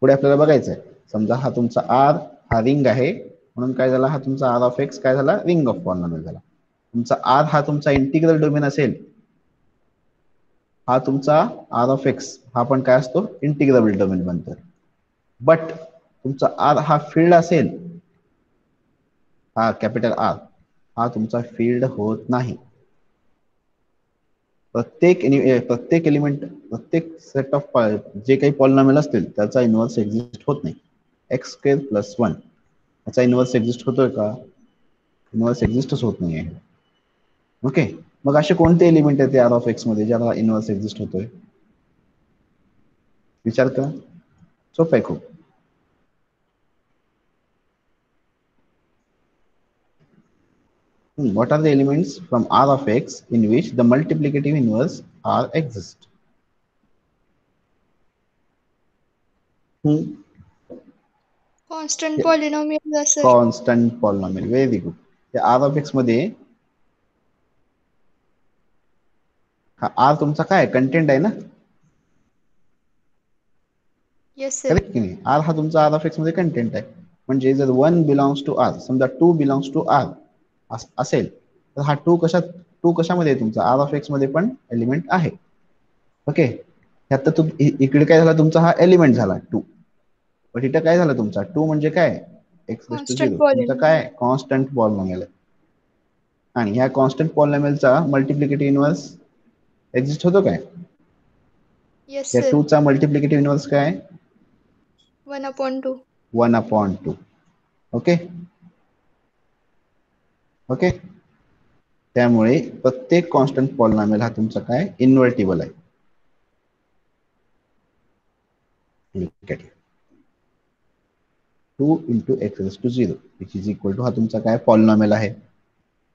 पुढे आपल्याला बघायचं आहे समजा हा तुमचा आर हा रिंग आहे. म्हणून काय झाला? हा तुमचा आर ऑफ एक्स काय झाला? रिंग ऑफ पॉलिनॉमियल झाला. तुमचा आर हा तुमचा इंटिग्रल डोमेन असेल. हा तुमचा आर ऑफ एक्स हा पण काय असतो? इंटिग्रेबल डोमेन बनतो. बट तुमचा आर हा फील्ड असेल. हा कॅपिटल आर हा तुमचा फील्ड होत नाही. प्रत्येक प्रत्येक एलिमेंट प्रत्येक सेट ऑफ जे काही पॉलिनॉमियल असतील त्याचा इन्व्हर्स एक्झिस्ट होत नाही. एक्स स्क्वेअर प्लस वन याचा इन्व्हर्स एक्झिस्ट होतोय का? इन्व्हर्स एक्झिस्टच होत नाही आहे ओके मग असे कोणते एलिमेंट आहेत आर ऑफ एक्समध्ये ज्याला इन्व्हर्स एक्झिस्ट होतोय? विचार करा. सोपं आहे खूप. what are the elements from R of x in which the multiplicative inverse R exist? Hmm. Constant polynomial sir constant polynomial very good या आर ऑफ एक्स मध्ये हा आर तुमचा काय कंटेंट आहे ना येस सर करेक्ट की नाही R हा तुमचा आर ऑफ एक्स मध्ये कंटेंट आहे म्हणजे जर वन बिलॉंग्स टू आर समजा टू बिलॉंग्स टू आर असेल. तर हा टू कशात टू कशामध्ये तुमचा? आर ऑफ एक्समध्ये पण एलिमेंट आहे. ओके तर तुम इकडे काय झाला? तुमचा हा एलिमेंट झाला टू पण इथं काय झालं तुमचा? टू म्हणजे काय? एक्स तुमचं. काय? कॉन्स्टंट पॉलिनॉमियल आणि ह्या कॉन्स्टंट पॉलिनॉमियलचा मल्टिप्लिकेटिव्ह इनवर्स एक्झिस्ट होतो काय? या टू चा मल्टिप्लिकेटिव्ह इनवर्स काय? One upon two one upon two okay okay? प्रत्येक कॉन्स्टंट पॉलिनॉमियल हा तुमचा काय? इन्व्हर्टिबल आहे. Two into x to zero which is equal to हा तुमचा काय? आहे.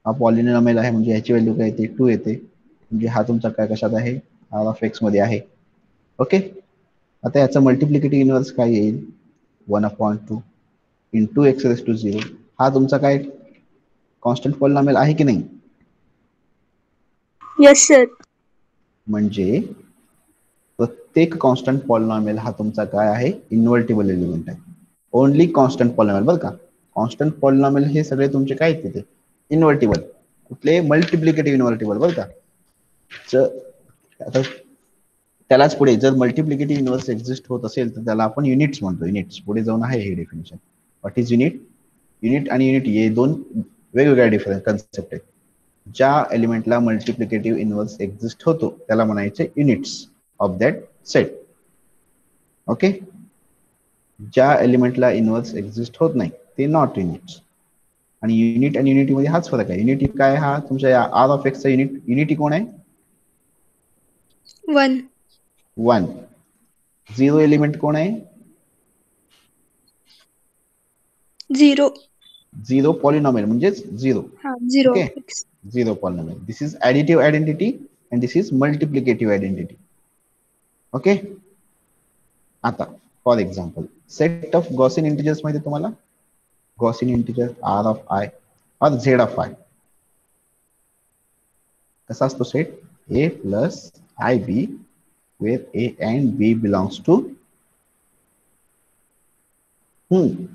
हा पॉलिनॉमियल म्हणजे ह्याची व्हॅल्यू काय टू म्हणजे हा काय कशात आहे? आर ऑफ़ एक्स मध्ये आहे. ओके? आता याचं मल्टिप्लिकेटिव्ह इनवर्स काय येईल? One upon two into x raise to zero हा काय? कॉन्स्टंट पॉलिनॉमियल आहे की नाही? येस सर म्हणजे प्रत्येक कॉन्स्टंट पॉलिनॉमियल हा तुमचा काय आहे? इन्व्हर्टिबल एलिमेंट आहे. ओनली कॉन्स्टंट पॉलिनॉमियल बरं का? कॉन्स्टंट पॉलिनॉमियल हे सगळे तुमचे काय आहेत तिथे? इन्व्हर्टिबल कुठले? मल्टिप्लिकेटिव्ह इन्व्हर्टिबल बरं का? आता त्यालाच पुढे जर मल्टिप्लिकेटिव्ह इन्व्हर्स एक्झिस्ट होत असेल तर त्याला आपण युनिट्स म्हणतो. युनिट्स पुढे जाऊन आहे हे definition what is unit unit आणि युनिट हे दोन वेगवेगळ्या डिफरन्स कन्सेप्ट आहेत. ज्या एलिमेंटला मल्टिप्लिकेटिव्ह इन्व्हर्स एक्झिस्ट होतो त्याला म्हणायचे units of that set okay ज्या एलिमेंटला इन्व्हर्स एक्झिस्ट होत नाही ते नॉट युनिट्स आणि युनिट आणि युनिटी मध्ये हाच फरक आहे. युनिटी काय हा? तुमच्या आर ऑफ एक्सचा युनिट युनिटी कोण आहे? वन वन झिरो एलिमेंट कोण आहे? Zero झिरो पॉलिनॉमियल म्हणजेच झिरो हा zero Okay. zero polynomial. This is additive identity and this is multiplicative identity. Okay. आता for example set of Gaussian integers माहिती तुम्हाला Gaussian integer are of I और Z of आय कसा असतो set A plus I B where A and b belongs to hmm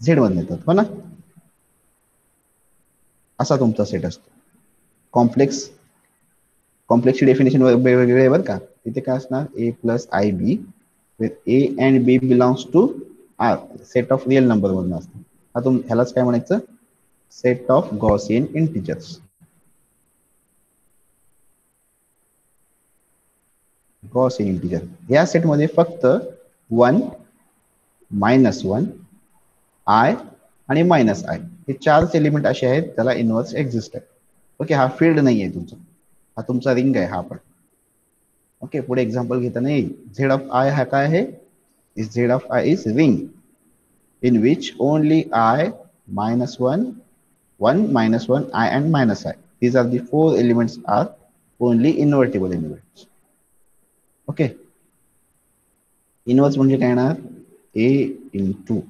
Z one येतात हो ना? असा तुमचा सेट असतो. कॉम्प्लेक्स कॉम्प्लेक्सची डेफिनेशन वेगवेगळे आहे बरं का? तिथे काय असणार? A plus i b with a and b belongs to R set of real number मधून असतं. हा तुम ह्यालाच काय म्हणायचं? Set of Gaussian integers Gaussian integer या सेटमध्ये फक्त वन मायनस वन आय आणि मायनस आय. हे चारच एलिमेंट असे आहेत त्याला इन्व्हर्स एक्झिस्ट आहे. ओके हा फील्ड नाही आहे तुमचा. हा तुमचा रिंग आहे हा पण. ओके पुढे एक्झाम्पल घेताना येईल. झेड ऑफ आय हा काय आहे? Is Z of i is ring in which only i minus one one minus one i and minus i these are the four elements are only invertible elements okay inverse म्हणजे काय येणार? A into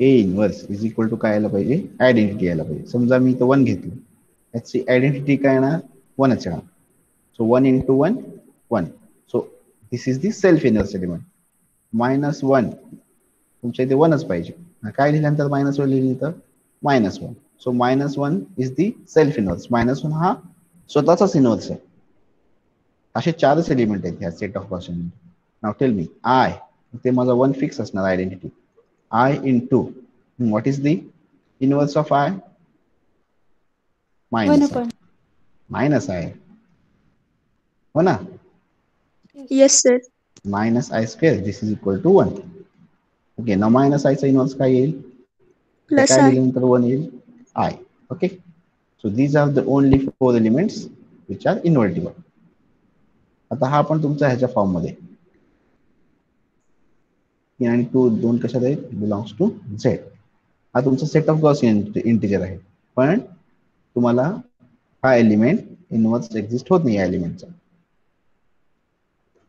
a inverse is equal to काय यायला पाहिजे? Identity यायला पाहिजे. समजा मी इथं वन घेतलं. याची आयडेंटिटी काय येणार? वनच येणार. So one into one one so this is the self inverse element minus one तुमच्या इथे वनच पाहिजे. काय लिहिल्यानंतर मायनस वन लिहिली तर minus one so minus one is the self inverse minus one हा स्वतःचाच इनवर्स आहे. असे चारच एलिमेंट आहेत ह्या set of person now tell me i ते माझा वन फिक्स असणार identity i into hmm, what is the inverse of i one minus I. Upon minus i हो ना yes sir minus i square this is equal to 1 okay ना minus आयचा inverse काय येईल तर प्लस काय आय दिल्यानंतर वन येईल आय okay so these are the only four elements which are इन्व्हर्टिबल आता हा पण तुमचा ह्याच्या फॉर्म आणि टू दोन कशात आहेत बिलॉंग्स टू झेड हा तुमचा सेट ऑफ़ गॉस इंटिजर आहे. पण तुम्हाला हा एलिमेंट इनवर्स एक्झिस्ट होत नाही या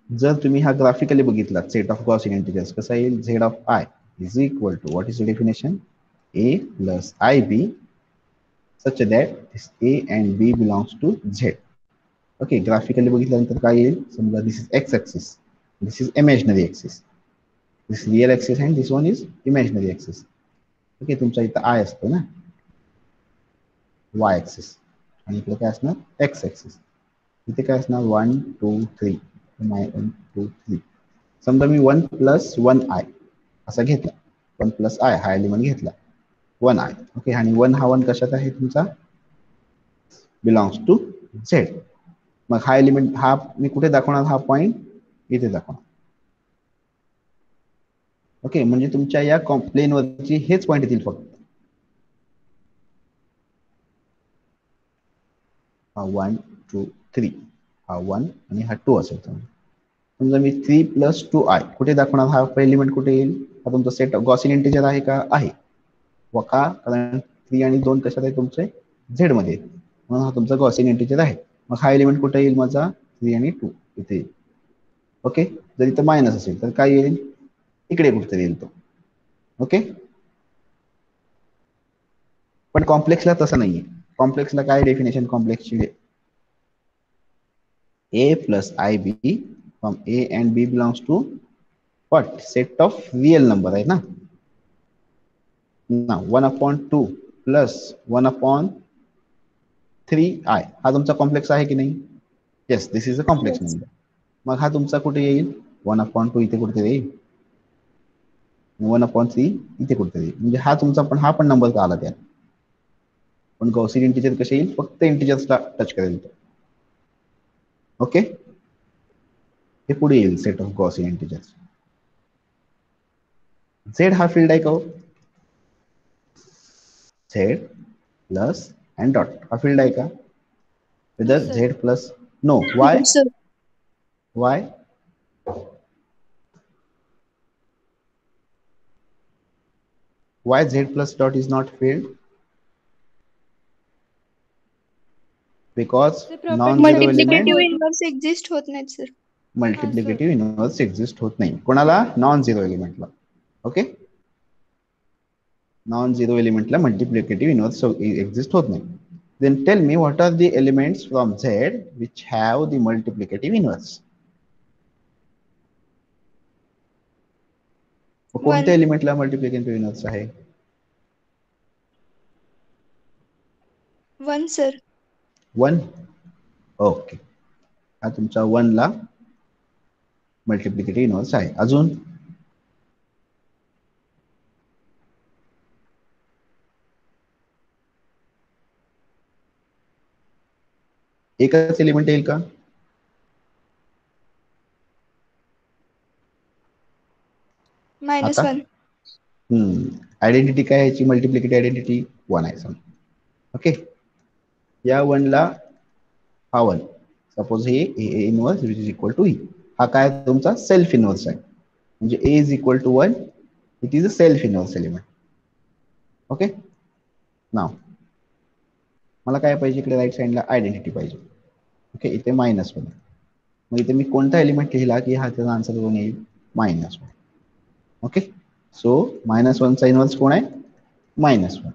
जर तुम्ही हा ग्राफिकली बघितला सेट ऑफ़ गॉस इंटिजर्स कसा Z of i is equal to what is definition a plus i b such that this a and b belongs to z. Okay graphically बघितल्यानंतर काय येईल? This is x axis this is imaginary axis this real axis and this one is imaginary axis okay तुमचा इथं आय असतो ना? वाय axis आणि इकडे काय असणार? एक्स ऍक्सिस इथे काय असणार? One two three my one two three समजा मी वन प्लस वन आय असा घेतला. वन प्लस आय हा एलिमेंट घेतला. वन आय ओके आणि वन हा वन कशात आहे तुमचा? बिलॉंग्स टू झेड मग हा एलिमेंट हा मी कुठे दाखवणार? हा पॉईंट इथे दाखवणार. ओके म्हणजे तुमच्या या कॉम्प्लेन वरची हेच पॉइंट येतील फक्त. हा वन टू थ्री हा वन आणि हा टू असेल समजा मी थ्री प्लस टू आय कुठे दाखवणार? हा एलिमेंट कुठे येईल? हा तुमचा सेट गॉसिन इंटेजर आहे का? आहे. व का? कारण थ्री आणि दोन कशात आहे? तुमचे झेडमध्ये. म्हणून हा तुमचा गॉसिन इंटेजर आहे. मग हा एलिमेंट कुठे येईल? माझा थ्री आणि टू इथे येईल. ओके? जर इथं मायनस असेल तर काय येईल? इकडे कुठेतरी येईल तो ओके पण कॉम्प्लेक्सला तसं नाहीये कॉम्प्लेक्सला काय definition कॉम्प्लेक्सची a plus i b from a and b belongs to what? Set of real number आहे ना now 1 upon 2 plus 1 upon 3i हा तुमचा कॉम्प्लेक्स आहे की नाही? Yes this is a complex number मग हा तुमचा कुठे येईल? वन अपॉन टू इथे कुठेतरी येईल? वन अपॉन थ्री इथे कुठेतरी. येईल म्हणजे हा तुमचा पण हा पण नंबर आला त्यात पण इंटिजर कसे येईल? फक्त इंटिजर्सला टच करेल तो. ओके हे पुढे येईल set of Gaussian integers Z हा फ़ील्ड आहे का हो? झेड प्लस अँड डॉट हा फ़ील्ड आहे का? Whether Z plus no why why why z plus dot is not field? Because non multiplicative inverse exist hot sir. Multiplicative inverse exist hot nahi. Konala non zero element la. Okay? Non zero element la multiplicative inverse so exist hot then tell me what are the elements from z which have the multiplicative inverse? कोणत्या एलिमेंटला multiplicative inverse आहे? One sir one okay हा तुमचा one ला multiplicative inverse आहे. अजून? एकच element येईल का? मायनस? वन आयडेंटिटी काय याची मल्टिप्लिकेटिव्ह आयडेंटिटी वन आहे. समजा ओके या वनला हा one suppose hey a inverse which is equal to e हा काय तुमचा सेल्फ इनवर्स आहे. म्हणजे a is equal to one it is a self inverse element okay now मला काय पाहिजे इकडे राईट साईडला आयडेंटिटी पाहिजे. ओके इथे मायनस वन मग इथे मी कोणता एलिमेंट लिहिला की हा त्याचा आन्सर कोण येईल? Minus one okay so minus वनचा inverse कोण आहे minus one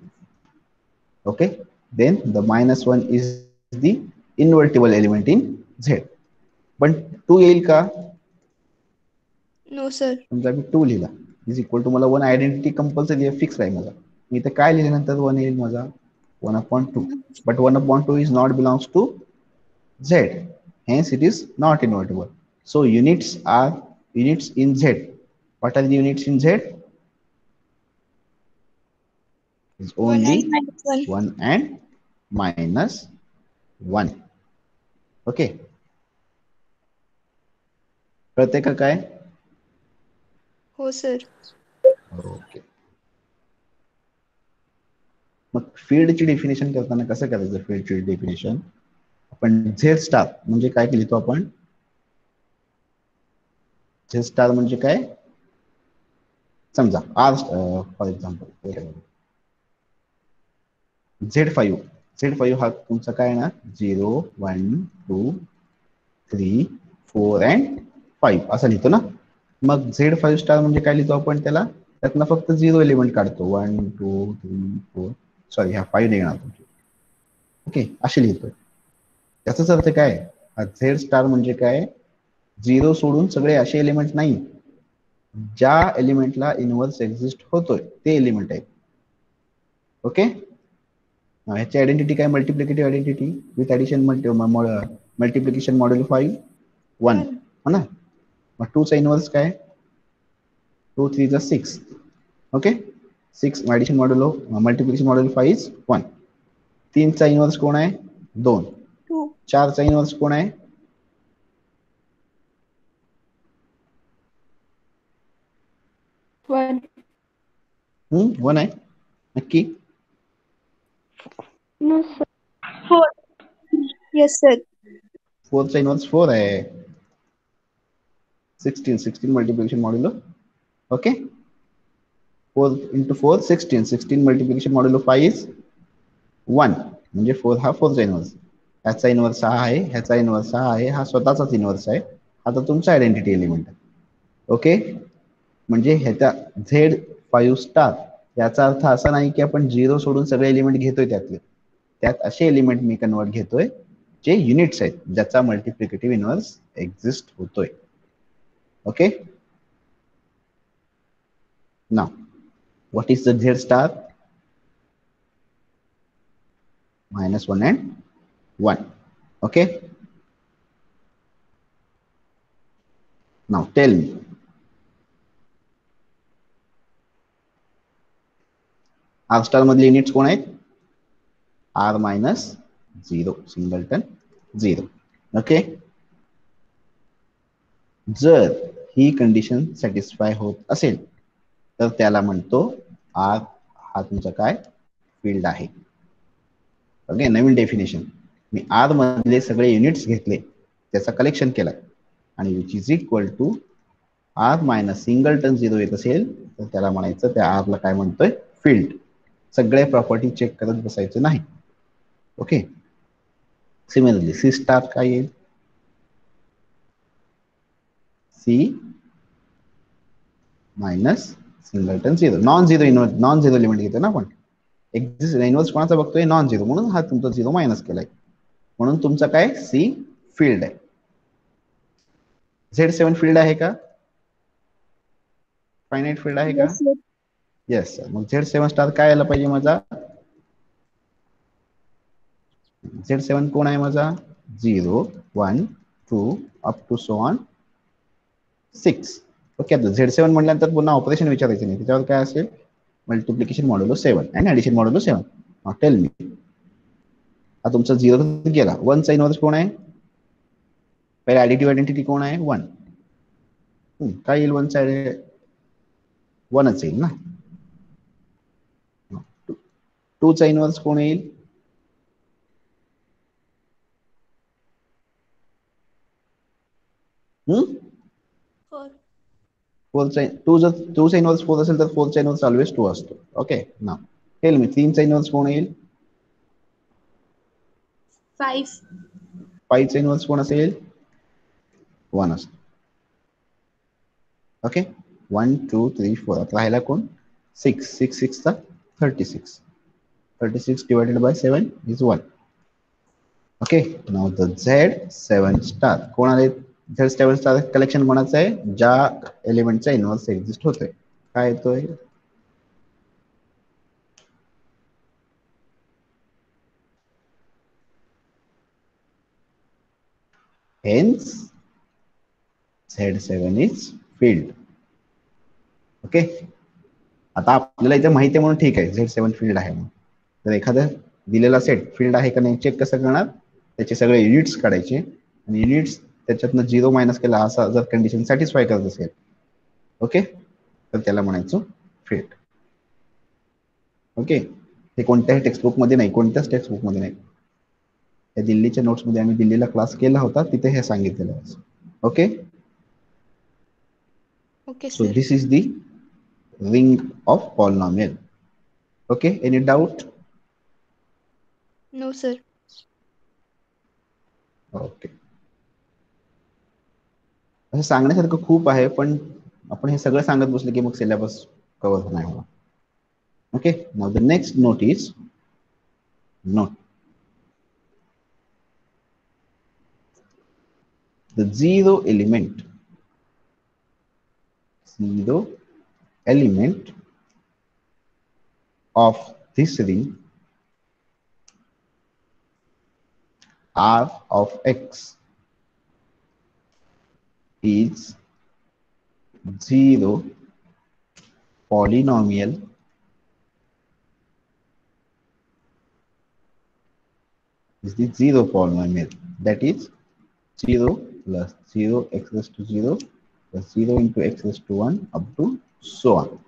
okay then the minus 1 is the invertible element in Z. पण टू येईल का नो सर समजा मी टू लिहिला इज इक्वल टू मला वन आयडेंटिटी कंपल्सरी फिक्स आहे माझा मी इथे काय लिहिल्यानंतर वन येईल माझा one upon to but one upon two is not belongs to Z hence it is not invertible so units are units in Z what are the units in Z? Is one only minus one one and minus one okay कळते का काय हो sir okay मग फील्डची definition करताना कसं करायचं फील्डची डेफिनेशन आपण झेड स्टार म्हणजे काय केली तो आपण? झेड स्टार म्हणजे काय? समजा आज for example Z five Z five हा तुमचा काय ना zero one two three four and five असं लिहितो ना? मग झेड फाईव्ह स्टार म्हणजे काय लिहितो आपण त्याला? त्यातनं फक्त झिरो एलिमेंट काढतो. One two three four sorry ह्या फाईव्ह निघणार तुमची. ओके असे लिहितोय. त्याचाच अर्थ काय? हा झेड स्टार म्हणजे काय? झिरो सोडून सगळे असे एलिमेंट नाही ज्या एलिमेंटला इनव्हर्स एक्झिस्ट होतोय ते एलिमेंट आहे. ओके? ह्याची आयडेंटिटी काय? Multiplicative identity with addition multiplication model five one हो ना? मग टूचा इनव्हर्स काय? टू थ्री जा six okay? Six addition model multiplication model five is one तीनचा inverse कोण आहे? दोन. चारचा इनव्हर्स कोण आहे? वन। हम्म वन आहे नक्की। No sir. Four. Yes sir. Inverse four आहे sixteen sixteen multiplication modulo okay four into four sixteen sixteen multiplication modulo five is one म्हणजे four हा फोरचा इनवर्स ह्याचा इनवर्स हा आहे ह्याचा इनवर्स हा आहे हा स्वतःचाच इनवर्स आहे। हा तर तुमचा आयडेंटिटी एलिमेंट आहे. ओके म्हणजे ह्याचा झेड फाईव्ह स्टार याचा अर्थ असा नाही की आपण झिरो सोडून सगळे एलिमेंट घेतोय त्यातले. त्यात असे एलिमेंट मी कन्वर्ट घेतोय जे युनिट्स आहेत ज्याचा मल्टिप्लिकेटिव्ह इनवर्स एक्झिस्ट होतोय. ओके ना what is the Z star minus 1 and 1 okay? Now tell me R star मधले युनिट्स कोण आहेत? R minus zero singleton zero okay जर ही कंडिशन सॅटिस्फाय होत असेल तर त्याला म्हणतो आर हा तुमचा काय? फील्ड आहे. ओके नवीन डेफिनेशन मी आर मधले सगळे युनिट्स घेतले. त्याचा कलेक्शन केलाय. आणि which is equal to R minus singleton zero येत असेल तर त्याला म्हणायचं त्या आरला काय म्हणतोय? फील्ड सगळे प्रॉपर्टी चेक करत बसायचं नाही. ओके सिमिलरली सी स्टार काय येईल? C minus singleton zero non zero non zero element घेतो ना आपण. एक्झिस्ट इनवर्स कोणाचा बघतोय? नॉन झिरो म्हणून हा तुमचा झिरो मायनस केलाय. म्हणून तुमचा काय? सी फ़ील्ड आहे. झेड सेवन फ़ील्ड आहे का? फायनाईट फ़ील्ड आहे का? येस मग झेड सेवन स्टार काय यायला पाहिजे माझा? झेड सेवन कोण आहे माझा? Zero one two up to so six okay आता झेड सेवन म्हटल्यानंतर पुन्हा ऑपरेशन विचारायचं नाही. त्याच्यावर काय असेल? मल्टिप्लिकेशन मॉडेल सेवन आणि addition model seven tell me हा तुमचा झिरो गेला. वनचा इनवर्स कोण आहे? पहिले ऍडिटिव्ह आयडेंटिटी कोण आहे? वन काय येईल वनचा वनच येईल ना? 2 chi inverse കോണിയിൽ Hmm? Four. Four chain. Two two chain was four result. Four chain was always two us. Okay. Now tell me. Three chain was one. Five. Five chain was one. One as. Okay. One, two, three, four. अतला हैला कौन? Six. Six six था thirty six. 36 divided by 7 is 1 okay, now the z7 star. कोणाला z7 star collection कोणाचं आहे? ज्या एलिमेंटचा inverse exist होतोय. काय येतोय? Hence z7 is filled okay okay? आता आपल्याला इथे माहिती आहे म्हणून ठीक आहे. झेड सेवन फ़ील्ड आहे म्हणून. जर एखादं दिलेला सेट फील्ड आहे का नाही चेक कसं करणार? त्याचे सगळे युनिट्स काढायचे. आणि युनिट्स त्याच्यातनं झिरो मायनस केला असा जर कंडिशन सॅटिस्फाय करत असेल ओके तर त्याला म्हणायचं फील्ड ओके हे कोणत्याही टेक्स्टबुकमध्ये नाही कोणत्याच टेक्स्टबुकमध्ये नाही. या दिल्लीच्या नोट्समध्ये आम्ही दिल्लीला क्लास केला होता तिथे हे सांगितलेलं आहे. Okay okay sir this is the ring of polynomial. Okay, any doubt? No sir okay असं सांगण्यासारखं खूप आहे, पण आपण हे सगळं सांगत बसलं की मग सिलेबस कव्हर नाही होणार. Okay now the next note is note the zero element zero element of this ring r of x is zero polynomial is the zero polynomial. That is 0 plus 0 x raised to 0 plus 0 into x raised to 1 up to so on.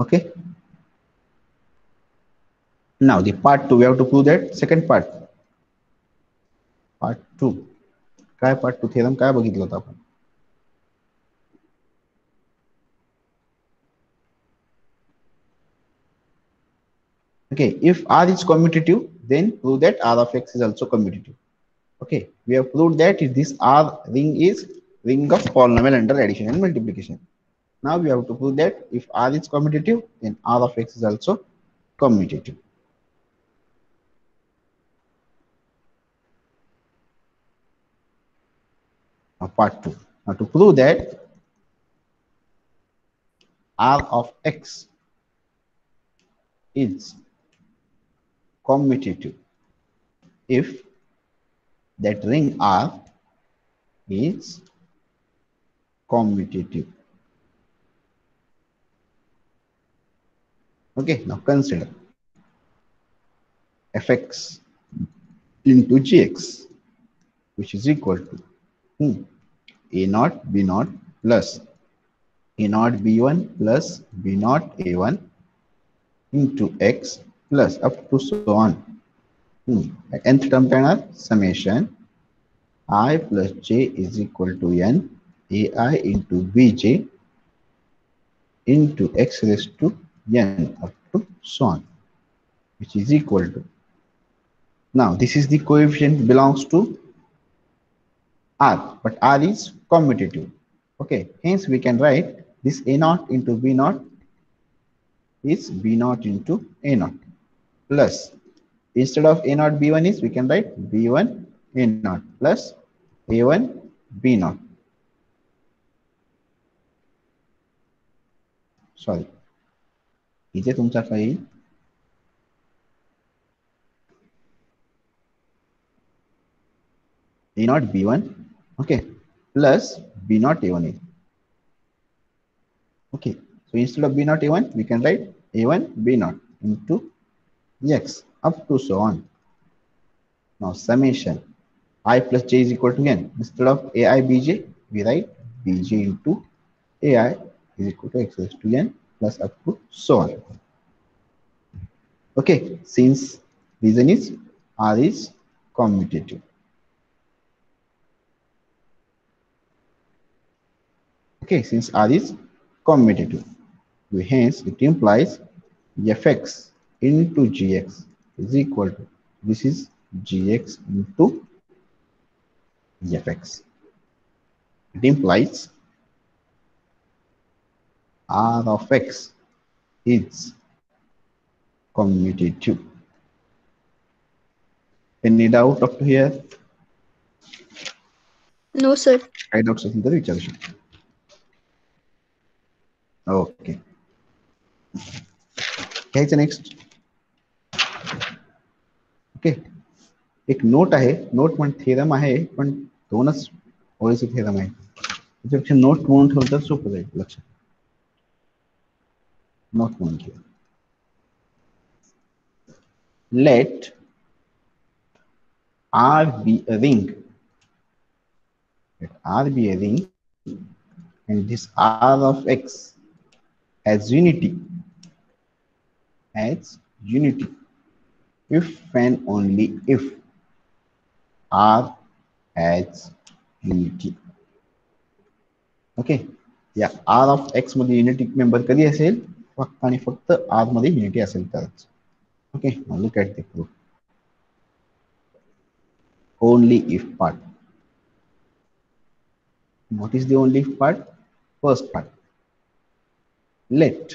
Okay? Now the part 2 we have to prove that second part part 2 काय part two theorem काय बघितलं होतं आपण okay if r is commutative then prove that r of x is also commutative okay we have proved that if this r ring is ring of polynomial under addition and multiplication now we have to prove that if r is commutative then r of x is also commutative now part 2 now to prove that r of x is commutative. If that ring R is commutative. Okay, now consider fx into gx, which is equal to hmm, a naught b naught plus a naught b1 plus b naught a1 into x plus up to so on. Hmm. nth term planner summation i plus j is equal to n ai into bj into x raised to n up to so on, which is equal to. Now this is the coefficient belongs to r, but r is commutative. Okay, hence we can write this a naught into b naught is b naught into a naught plus instead of a naught b1 is we can write b1 a naught plus a1 b naught sorry इथे तुमचा काही a naught b1 okay plus b naught a1 is okay so instead of b naught a1 we can write a1 b naught into x up to so on. Now summation i plus j is equal to n. Instead of ai bj, we write bj into ai is equal to x to n plus up to so on. Okay, since reason is r is commutative. Okay, since R is commutative, we hence it implies fx into gx is equal to this is gx into fx. It implies R of x is commutative. Any doubt up to here? No, sir. I doubt something. Okay घ्यायचं next okay एक note आहे. Note पण theorem आहे, पण दोनच ओळीचे theorem आहे. त्याच्यापेक्षा note म्हणून ठेवलं तर सोपं जाईल नोट म्हणून ठेवा. Let R be a ring let R be a ring this R of X has unity has unity if and only if R has unity okay या आर ऑफ एक्स मध्ये unity member कधी असेल फक्त आणि फक्त are मध्ये unity असेल तरच okay look at the proof only if part What is the only part? First part. let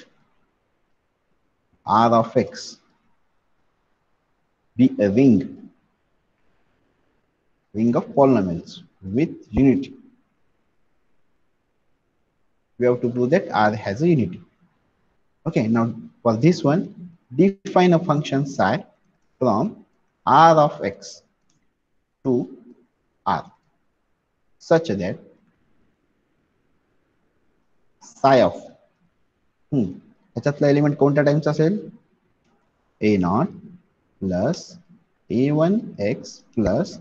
r of x be a ring, ring of polynomials with unity. We have to prove that R has a unity. Okay, now for this one, define a function psi from R of x to R such that psi of element कोणत्या टाइमचा असेल? A naught plus a one x plus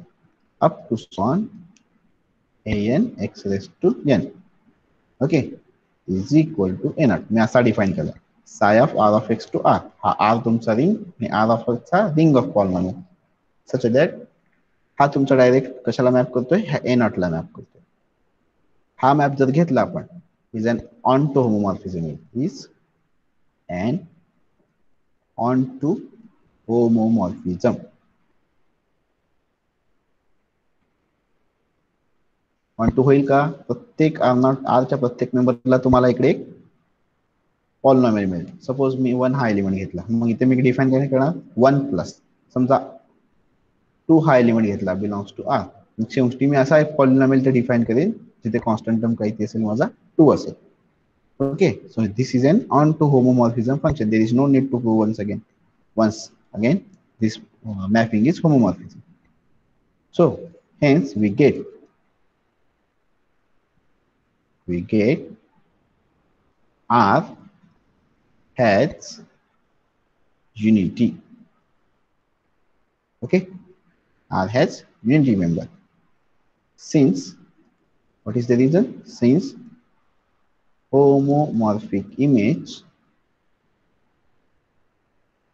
up to so on a n x raise to n okay is equal to a naught मी असा define केला. Psi of R of x to R हा R तुमचा ring R ऑफ़ एक्सचा ring of polynomial such that हा तुमचा direct कशाला map करतोय? ह्या ए नॉटला मॅप करतोय. हा मॅप जर आपण is an onto homomorphism is an onto homomorphism onto होईल का प्रत्येक आर नॉट आरच्या प्रत्येक मेंबरला तुम्हाला इकडे एक पॉलिनॉमियल मिळेल सपोज मी वन हा एलिमेंट घेतला मग इथे मी डिफाईन काय करणार वन प्लस समजा टू हा एलिमेंट घेतला बिलॉंग्स टू आर मग शेवटी मी असा एक पॉलिनॉमियल ते डिफाईन करेन जिथे कॉन्स्टंट टर्म काही असेल माझा 2 okay so this is an onto homomorphism function. There is no need to go once again. Once again this uh, mapping is homomorphism. So hence we get we get r has unity. Okay r has unity member. Since what is the reason? Since homomorphic image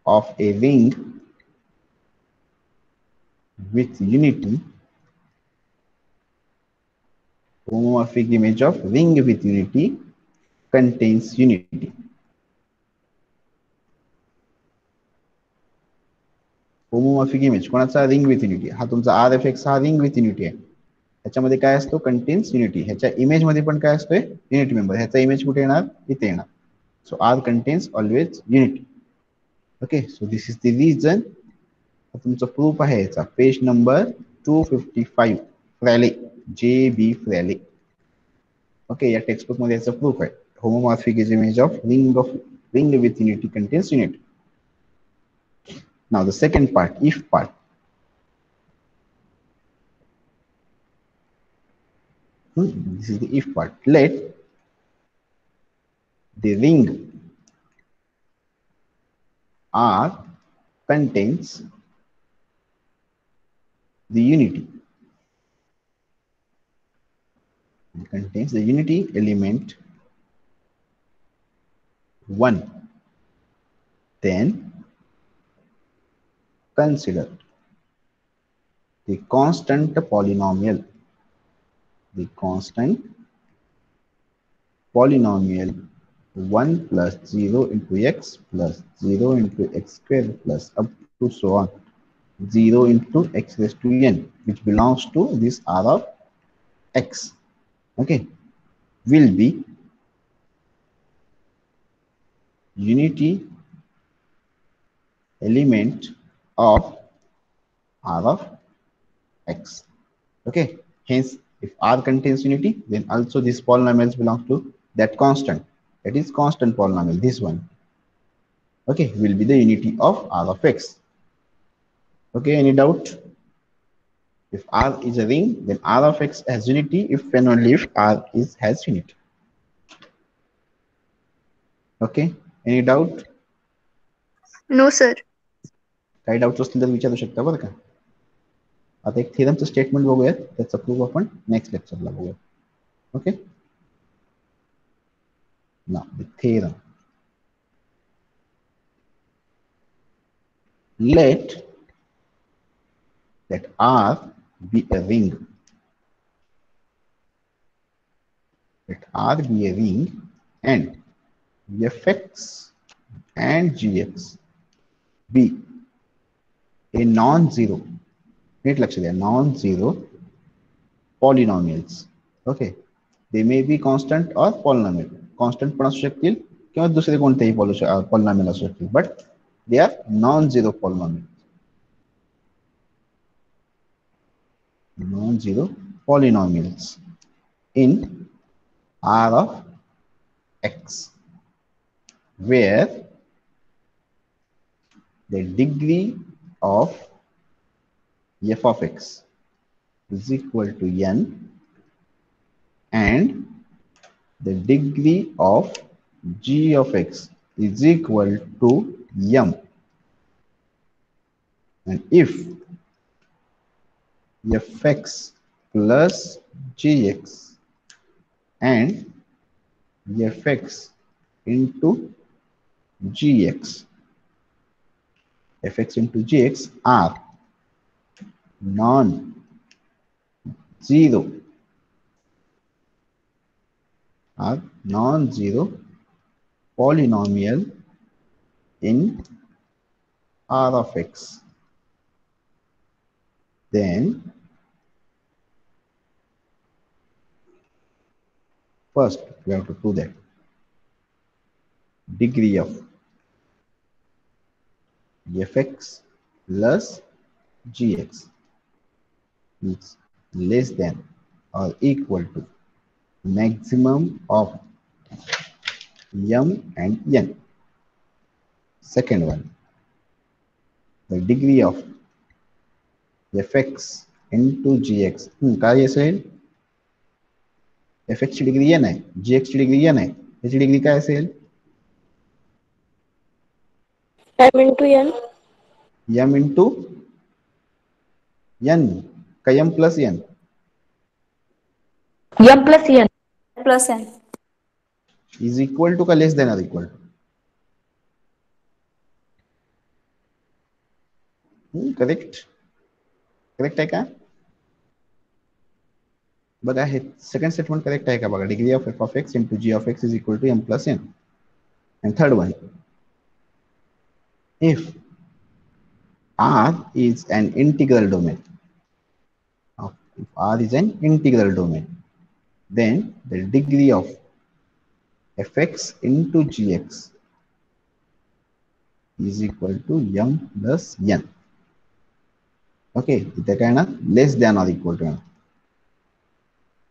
of a ring with unity. Homomorphic image of ring with unity contains unity. Homomorphic image. konacha ring with unity. ha tumcha rfx ha ring with unity. ह्याच्यामध्ये काय contains unity ह्याच्या image पण काय असतोय? Unity member image इथे येणार. So R contains always unity okay so this is the reason तुमचं proof याचा. Page number two fifty five Fraleigh J B Fraleigh okay या टेक्स्टबुक मध्ये प्रूफ आहे. Homomorphic is image of ring of ring with unity contains unity Now the second part, if part. This is the if part. Let the ring R contains the unity. It contains the unity element 1. Then consider the constant polynomial the constant polynomial 1 plus 0 into x plus 0 into x square plus up to so on. 0 into x raised to n which belongs to this r of x. Okay. Will be unity element of r of x. Okay, hence if r contains unity, then also this polynomials belongs to that constant. That is constant polynomial, this one. Okay, will be the unity of r of x. Okay, any doubt? If r is a ring, then r of x has unity if and only if r is has unity. Okay, any doubt? No sir काही doubt असतील तर विचारू शकता बरं का आता एक थेरमचं statement बघूयात त्याचा प्रूफ आपण नेक्स्ट लेक्चरला बघूया ओके ना theorem let that R be a ring. Let R be a ring and fx and gx be a non-zero NEET लक्ष द्या non-zero polynomials okay they may be constant or polynomial constant पण असू शकतील किंवा दुसरे कोणतेही polynomial असू शकतील but they are non zero polynomial non zero polynomials in R of x, where the degree of f of x is equal to n and the degree of g of x is equal to m. And if fx plus gx and fx into gx fx into gx are non zero. Are non-zero polynomial in R of x. Then first we have to prove that. Degree of fx plus gx is less than or equal to maximum of m and n. Second one, the degree of fx into gx. Hmm, काय असेल fx ची degree n आहे gx ची degree n आहे याची degree असेल m into n m into n का m plus n M plus N. plus n is equal to का less than or equal to correct correct आहे का बघा हे सेकंड स्टेटमेंट करेक्ट आहे का बघा degree of f of x into g of x is equal to m plus n and third one if R is an integral domain. If R is an integral domain, then the degree of fx into gx is equal to m plus n. Okay इथे काय ना less than or equal to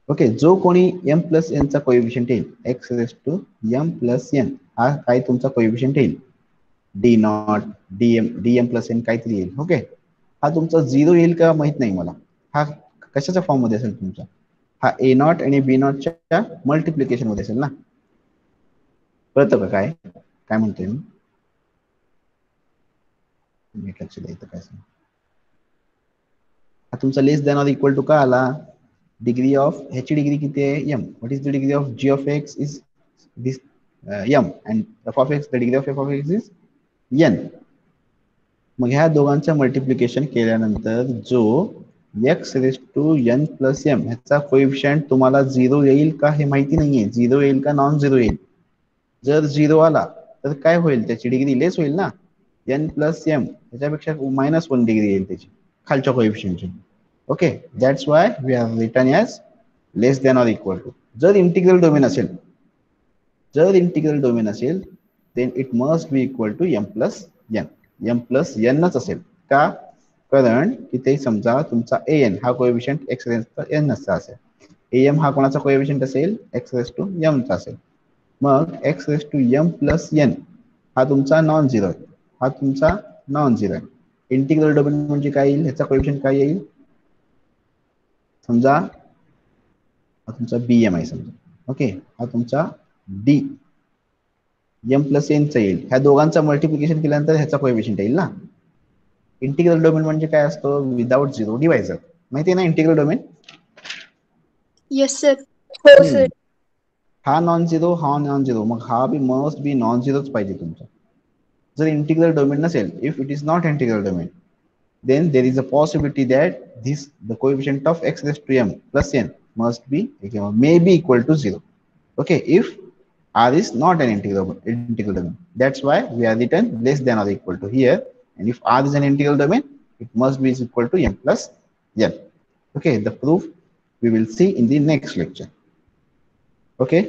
okay जो कोणी M plus एनचा coefficient येईल x raise to M plus N हा काय तुमचा coefficient येईल d not DM DM plus N काहीतरी येईल ओके हा तुमचा झिरो येईल का माहित नाही मला हा कशाच्या फॉर्ममध्ये असेल तुमचा? हा ए नॉट आणि बी नॉटच्या मल्टिप्लिकेशनमध्ये असेल ना? कळतं का काय? काय म्हणतोय मी? लक्ष द्यायचं काय हा तुमचा less than or equal to का आला? डिग्री ऑफ ह्याची डिग्री किती आहे? M what is the degree of G of X is this M and F of X the degree of F of X is N मग ह्या दोघांचं multiplication केल्यानंतर जो X raise to N plus M ह्याचा coefficient तुम्हाला zero येईल का हे माहिती नाहीये. झिरो येईल का नॉन झिरो येईल? जर झिरो आला तर काय होईल? त्याची डिग्री लेस होईल ना? एन प्लस एम ह्याच्यापेक्षा मायनस वन डिग्री येईल त्याची. खालच्या कोइफिशियंटची okay that's why we are written as less than or equal to जर इंटिग्रल डोमेन असेल जर इंटिग्रल डोमेन असेल then it must be equal to M plus N M plus एनच असेल. का? कारण तिथे समजा तुमचा ए एन हा कोएफिशियंट एक्स रेसचा एन नसता असेल. ए एम हा कोणाचा कोएफिशियंट असेल? एक्स रेस टू यमचा असेल. मग x raise to m plus n हा तुमचा नॉन झिरो आहे. हा तुमचा नॉन झिरो आहे. इंटिग्रल डोमेन म्हणजे काय येईल? ह्याचा कोएफिशियंट काय येईल? समजा हा तुमचा बी एम आहे समजा. ओके हा तुमचा डी एम प्लस एनचा येईल. ह्या दोघांचा मल्टिप्लिकेशन केल्यानंतर ह्याचा कोएफिशियंट येईल ना? इंटिग्रल डोमेन म्हणजे काय असतो विदाउट झिरो डिवायझर माहिती आहे ना इंटिग्रल डोमेन येस सर हो हम्म. सर हा नॉन झिरो हा नॉन झिरो मग हा बी मस्ट बी नॉन झिरोच पाहिजे तुमचा जर इंटिग्रल डोमेन नसेल if it is not integral domain then there is a possibility that this the coefficient of x raised to m plus n must be again, may be equal to zero okay if r is not an integral integral domain that's why we are written less than or equal to here and if r is an integral domain it must be is equal to m plus n okay the proof we will see in the next lecture okay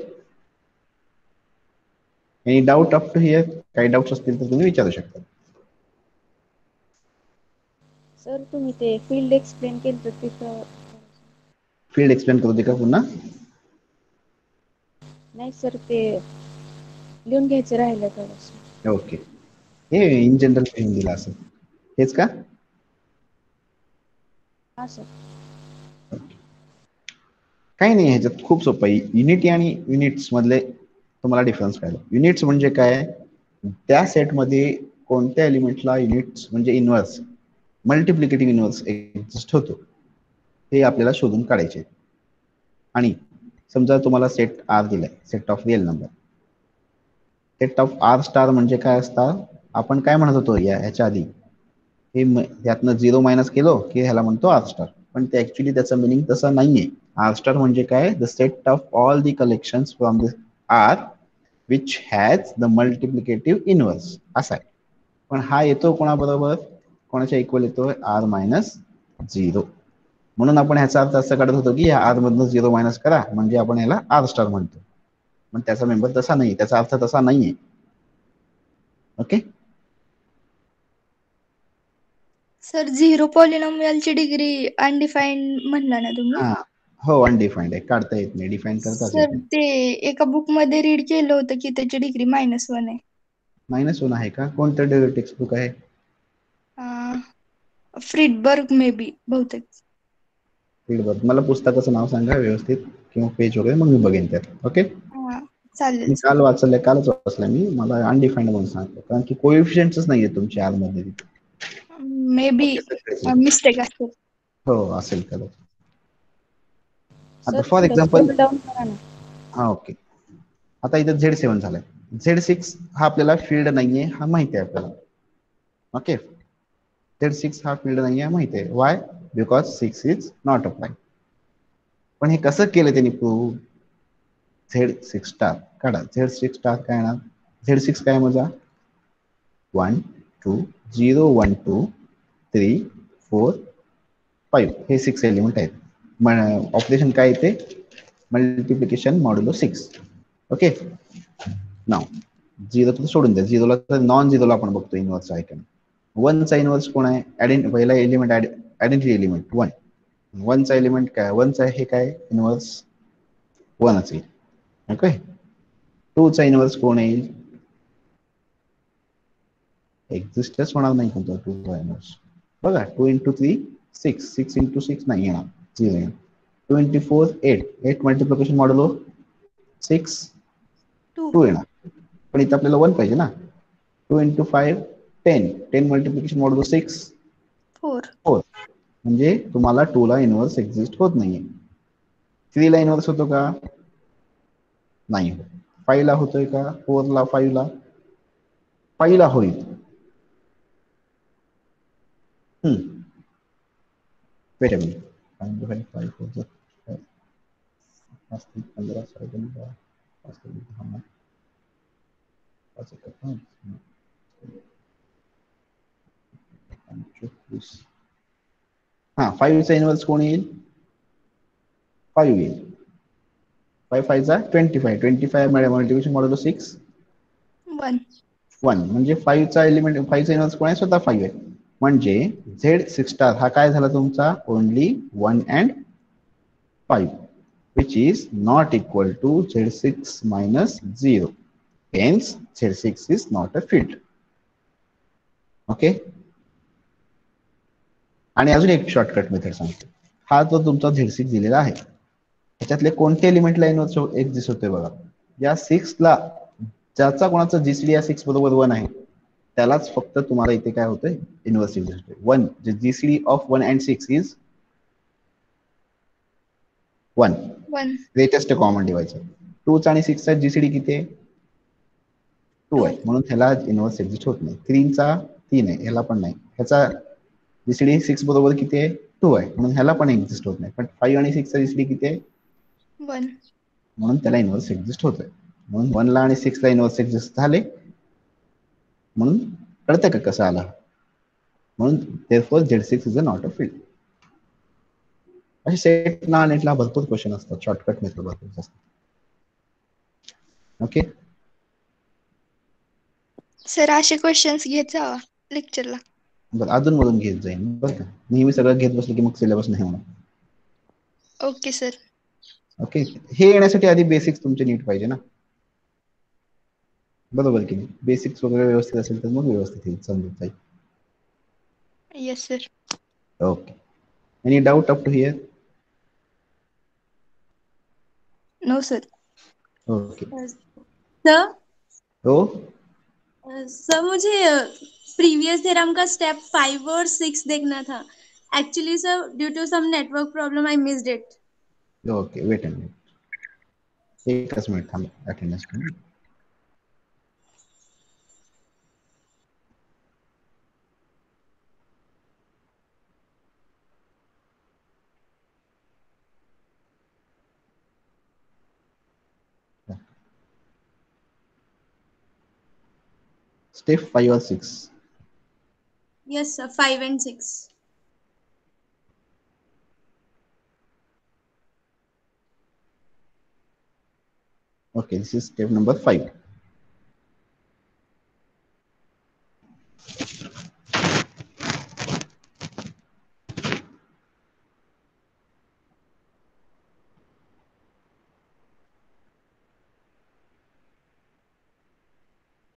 any doubt up to here काही doubts असतील तर तुम्ही विचारू शकता sir तुम्ही ते field explain केलं तर तिथं फील्ड एक्सप्लेन करू दे का पुन्हा नाही सर ते लिहून घ्यायचं राहिलं थोडस ओके हे इन जनरल लिहून दिला असं हेच का? काही नाही ह्याच्यात खूप सोपं आहे. युनिटी आणि युनिट्स मधले तुम्हाला डिफरन्स कळलं युनिट्स म्हणजे काय? त्या सेटमध्ये कोणत्या एलिमेंटला युनिट्स म्हणजे इन्व्हर्स मल्टिप्लिकेटिव्ह इन्व्हर्स एक्झिस्ट होतो हे आपल्याला शोधून काढायचे आणि समजा तुम्हाला सेट आर दिलाय set of real number set of R star म्हणजे काय असतात आपण काय म्हणत होतो या ह्याच्या आधी? हे यातनं झिरो मायनस केलो की ह्याला म्हणतो आर स्टार पण ते ऍक्च्युली त्याचं मिनिंग तसं नाहीये. आर स्टार म्हणजे काय? The set of all the collection from the R which has the multiplicative inverse असा आहे पण हा येतो कोणाबरोबर? कोणाच्या इक्वल येतो? आर मायनस झिरो म्हणून आपण ह्याचा अर्थ असं काढत होतो की या आर मधनं झिरो मायनस करा. म्हणजे आपण याला आर स्टार म्हणतो. पण त्याचा मेंबर तसा नाही त्याचा अर्थ तसा नाहीये. ओके सर झिरो पॉलिनॉमियलची डिग्री अनडिफाईन्ड म्हणला ना तुम्ही? हा. हो अनडिफाईंड आहे. काढता येत नाही. डिफाईन करता सर ते एका बुकमध्ये रीड केलं होतं की त्याची डिग्री मायनस वन आहे. मायनस वन आहे का? कोणतं टेक्स्ट बुक आहे? फ्रीडबर्ग मे बी बहुतेक. फीडबॅक मला पुस्तकाचं नाव सांगा व्यवस्थित किंवा पेज वगैरे मग मी बघेन त्यात. ओके हा चालेल. मी काल वाचलंय कालच वाचलंय मी. मला अनडिफाईंड म्हणून सांगतो. कारण की कोएफिशियंटच नाहीये तुमच्या आरमध्ये मे बी मिस्टेक असेल हो असेल कदाचित. आता फॉर एक्झाम्पल हा ओके आता इथं झेड सेवन झालाय. झेड सिक्स हा आपल्याला फील्ड नाहीये हा माहिती आहे आपल्याला. ओके झेड सिक्स हा फील्ड नाहीये माहिती आहे. Why because six is not apply पण हे कसं केलं त्यांनी प्रूव्ह झेड सिक्स स्टार काढा. झेड सिक्स स्टार काय येणार? झेड सिक्स काय माझा one two zero one two three four five हे सिक्स एलिमेंट आहेत ऑपरेशन काय येते? मल्टिप्लिकेशन मॉड्युलो सिक्स ओके नाव झिरो तर सोडून द्या. झिरोला नॉन झिरोला आपण बघतो इनवर्स आहे का वनचा इनवर्स कोण आहे? ऍडेंट पहिला एलिमेंट आयडेंटिटी एलिमेंट वन वनचा एलिमेंट काय? वनचा हे काय? इनवर्स येईल. ओके टूचा इनवर्स येईल? एक्झिस्टच होणार नाही कोणता टूचा इनवर्स बघा two into three six six into six नाही येणार. झिरो येणार. Two into four eight eight multiplication model six two two येणार. पण इथं आपल्याला वन पाहिजे ना. Two into five ten ten multiplication model six four four म्हणजे तुम्हाला टू ला इनवर्स एक्झिस्ट होत नाहीये. थ्री ला इनवर्स होतो का? नाही होत. फाईव्ह ला होतोय का? फोर ला फाईव्ह ला. फाईव्ह ला होईल. Hmm. Wait a minute. I'm going to find for the first thing under the second bar. First thing is how much. What's the account? And check this. हाँ five से inverse कौन है five है five five जा twenty five twenty five madam multiplication model six one one म्हणजे फाईव्हचा element फाईव्हचा inverse कोण आहे स्वतः फाईव्ह म्हणजे झेड सिक्स स्टार हा काय झाला तुमचा? Only one and five which is not equal to Z six minus zero hence Z six is not a field okay आणि अजून एक शॉर्टकट मेथड सांगतो. हा जो तुमचा झेड सिक्स दिलेला आहे त्याच्यातले कोणते एलिमेंट लाईनवर एक्झिस्ट होते बघा. या सिक्सला ज्याचा कोणाचा जीसीडी या सिक्स बरोबर वन आहे त्यालाच फक्त तुम्हाला इथे काय होतंय? Inverse exist one J GCD of one and six is one greatest common divisor टूचा आणि सिक्सचा जीसीडी किती आहे? टू आहे. म्हणून ह्याला इन्व्हर्स एक्झिस्ट होत नाही. थ्रीचा तीन आहे. ह्याला पण नाही. ह्याचा जीसीडी सिक्स बरोबर किती आहे? टू आहे. म्हणून ह्याला पण एक्झिस्ट होत नाही. पण फाईव्ह आणि सिक्सचा जीसीडी किती आहे? म्हणून त्याला इन्व्हर्स एक्झिस्ट होत आहे म्हणून वनला आणि सिक्सला इन्व्हर्स एक्झिस्ट झाले. म्हणून कळतंय का कसं आला? म्हणून therefore Z six is a not a field असे सेटला नेटला भरपूर क्वेश्चन असतात शॉर्टकट मेथड भरपूर असतात. ओके सर असे क्वेश्चन्स घेत जावा लेक्चरला बरं अधून मधून घेत जाईन बरं का? नेहमी सगळं घेत बसलं की मग सिलेबस नाही होणार. ओके सर ओके हे येण्यासाठी आधी बेसिक्स तुमचे नीट पाहिजे ना. बरोबर की नाही बेसिक्स वगैरे व्यवस्थित असेल तर मग व्यवस्थित येईल समजून जाईल. Yes sir okay any doubt up to here no sir okay sir हो सर मुझे प्रीवियस थ्योरम का स्टेप फाइव और सिक्स देखना था. Actually sir due to some network problem I missed it okay wait and minute एकच मिनिट थांब attendance step 5 or 6? Yes, sir, 5 and 6. Okay, this is step number 5.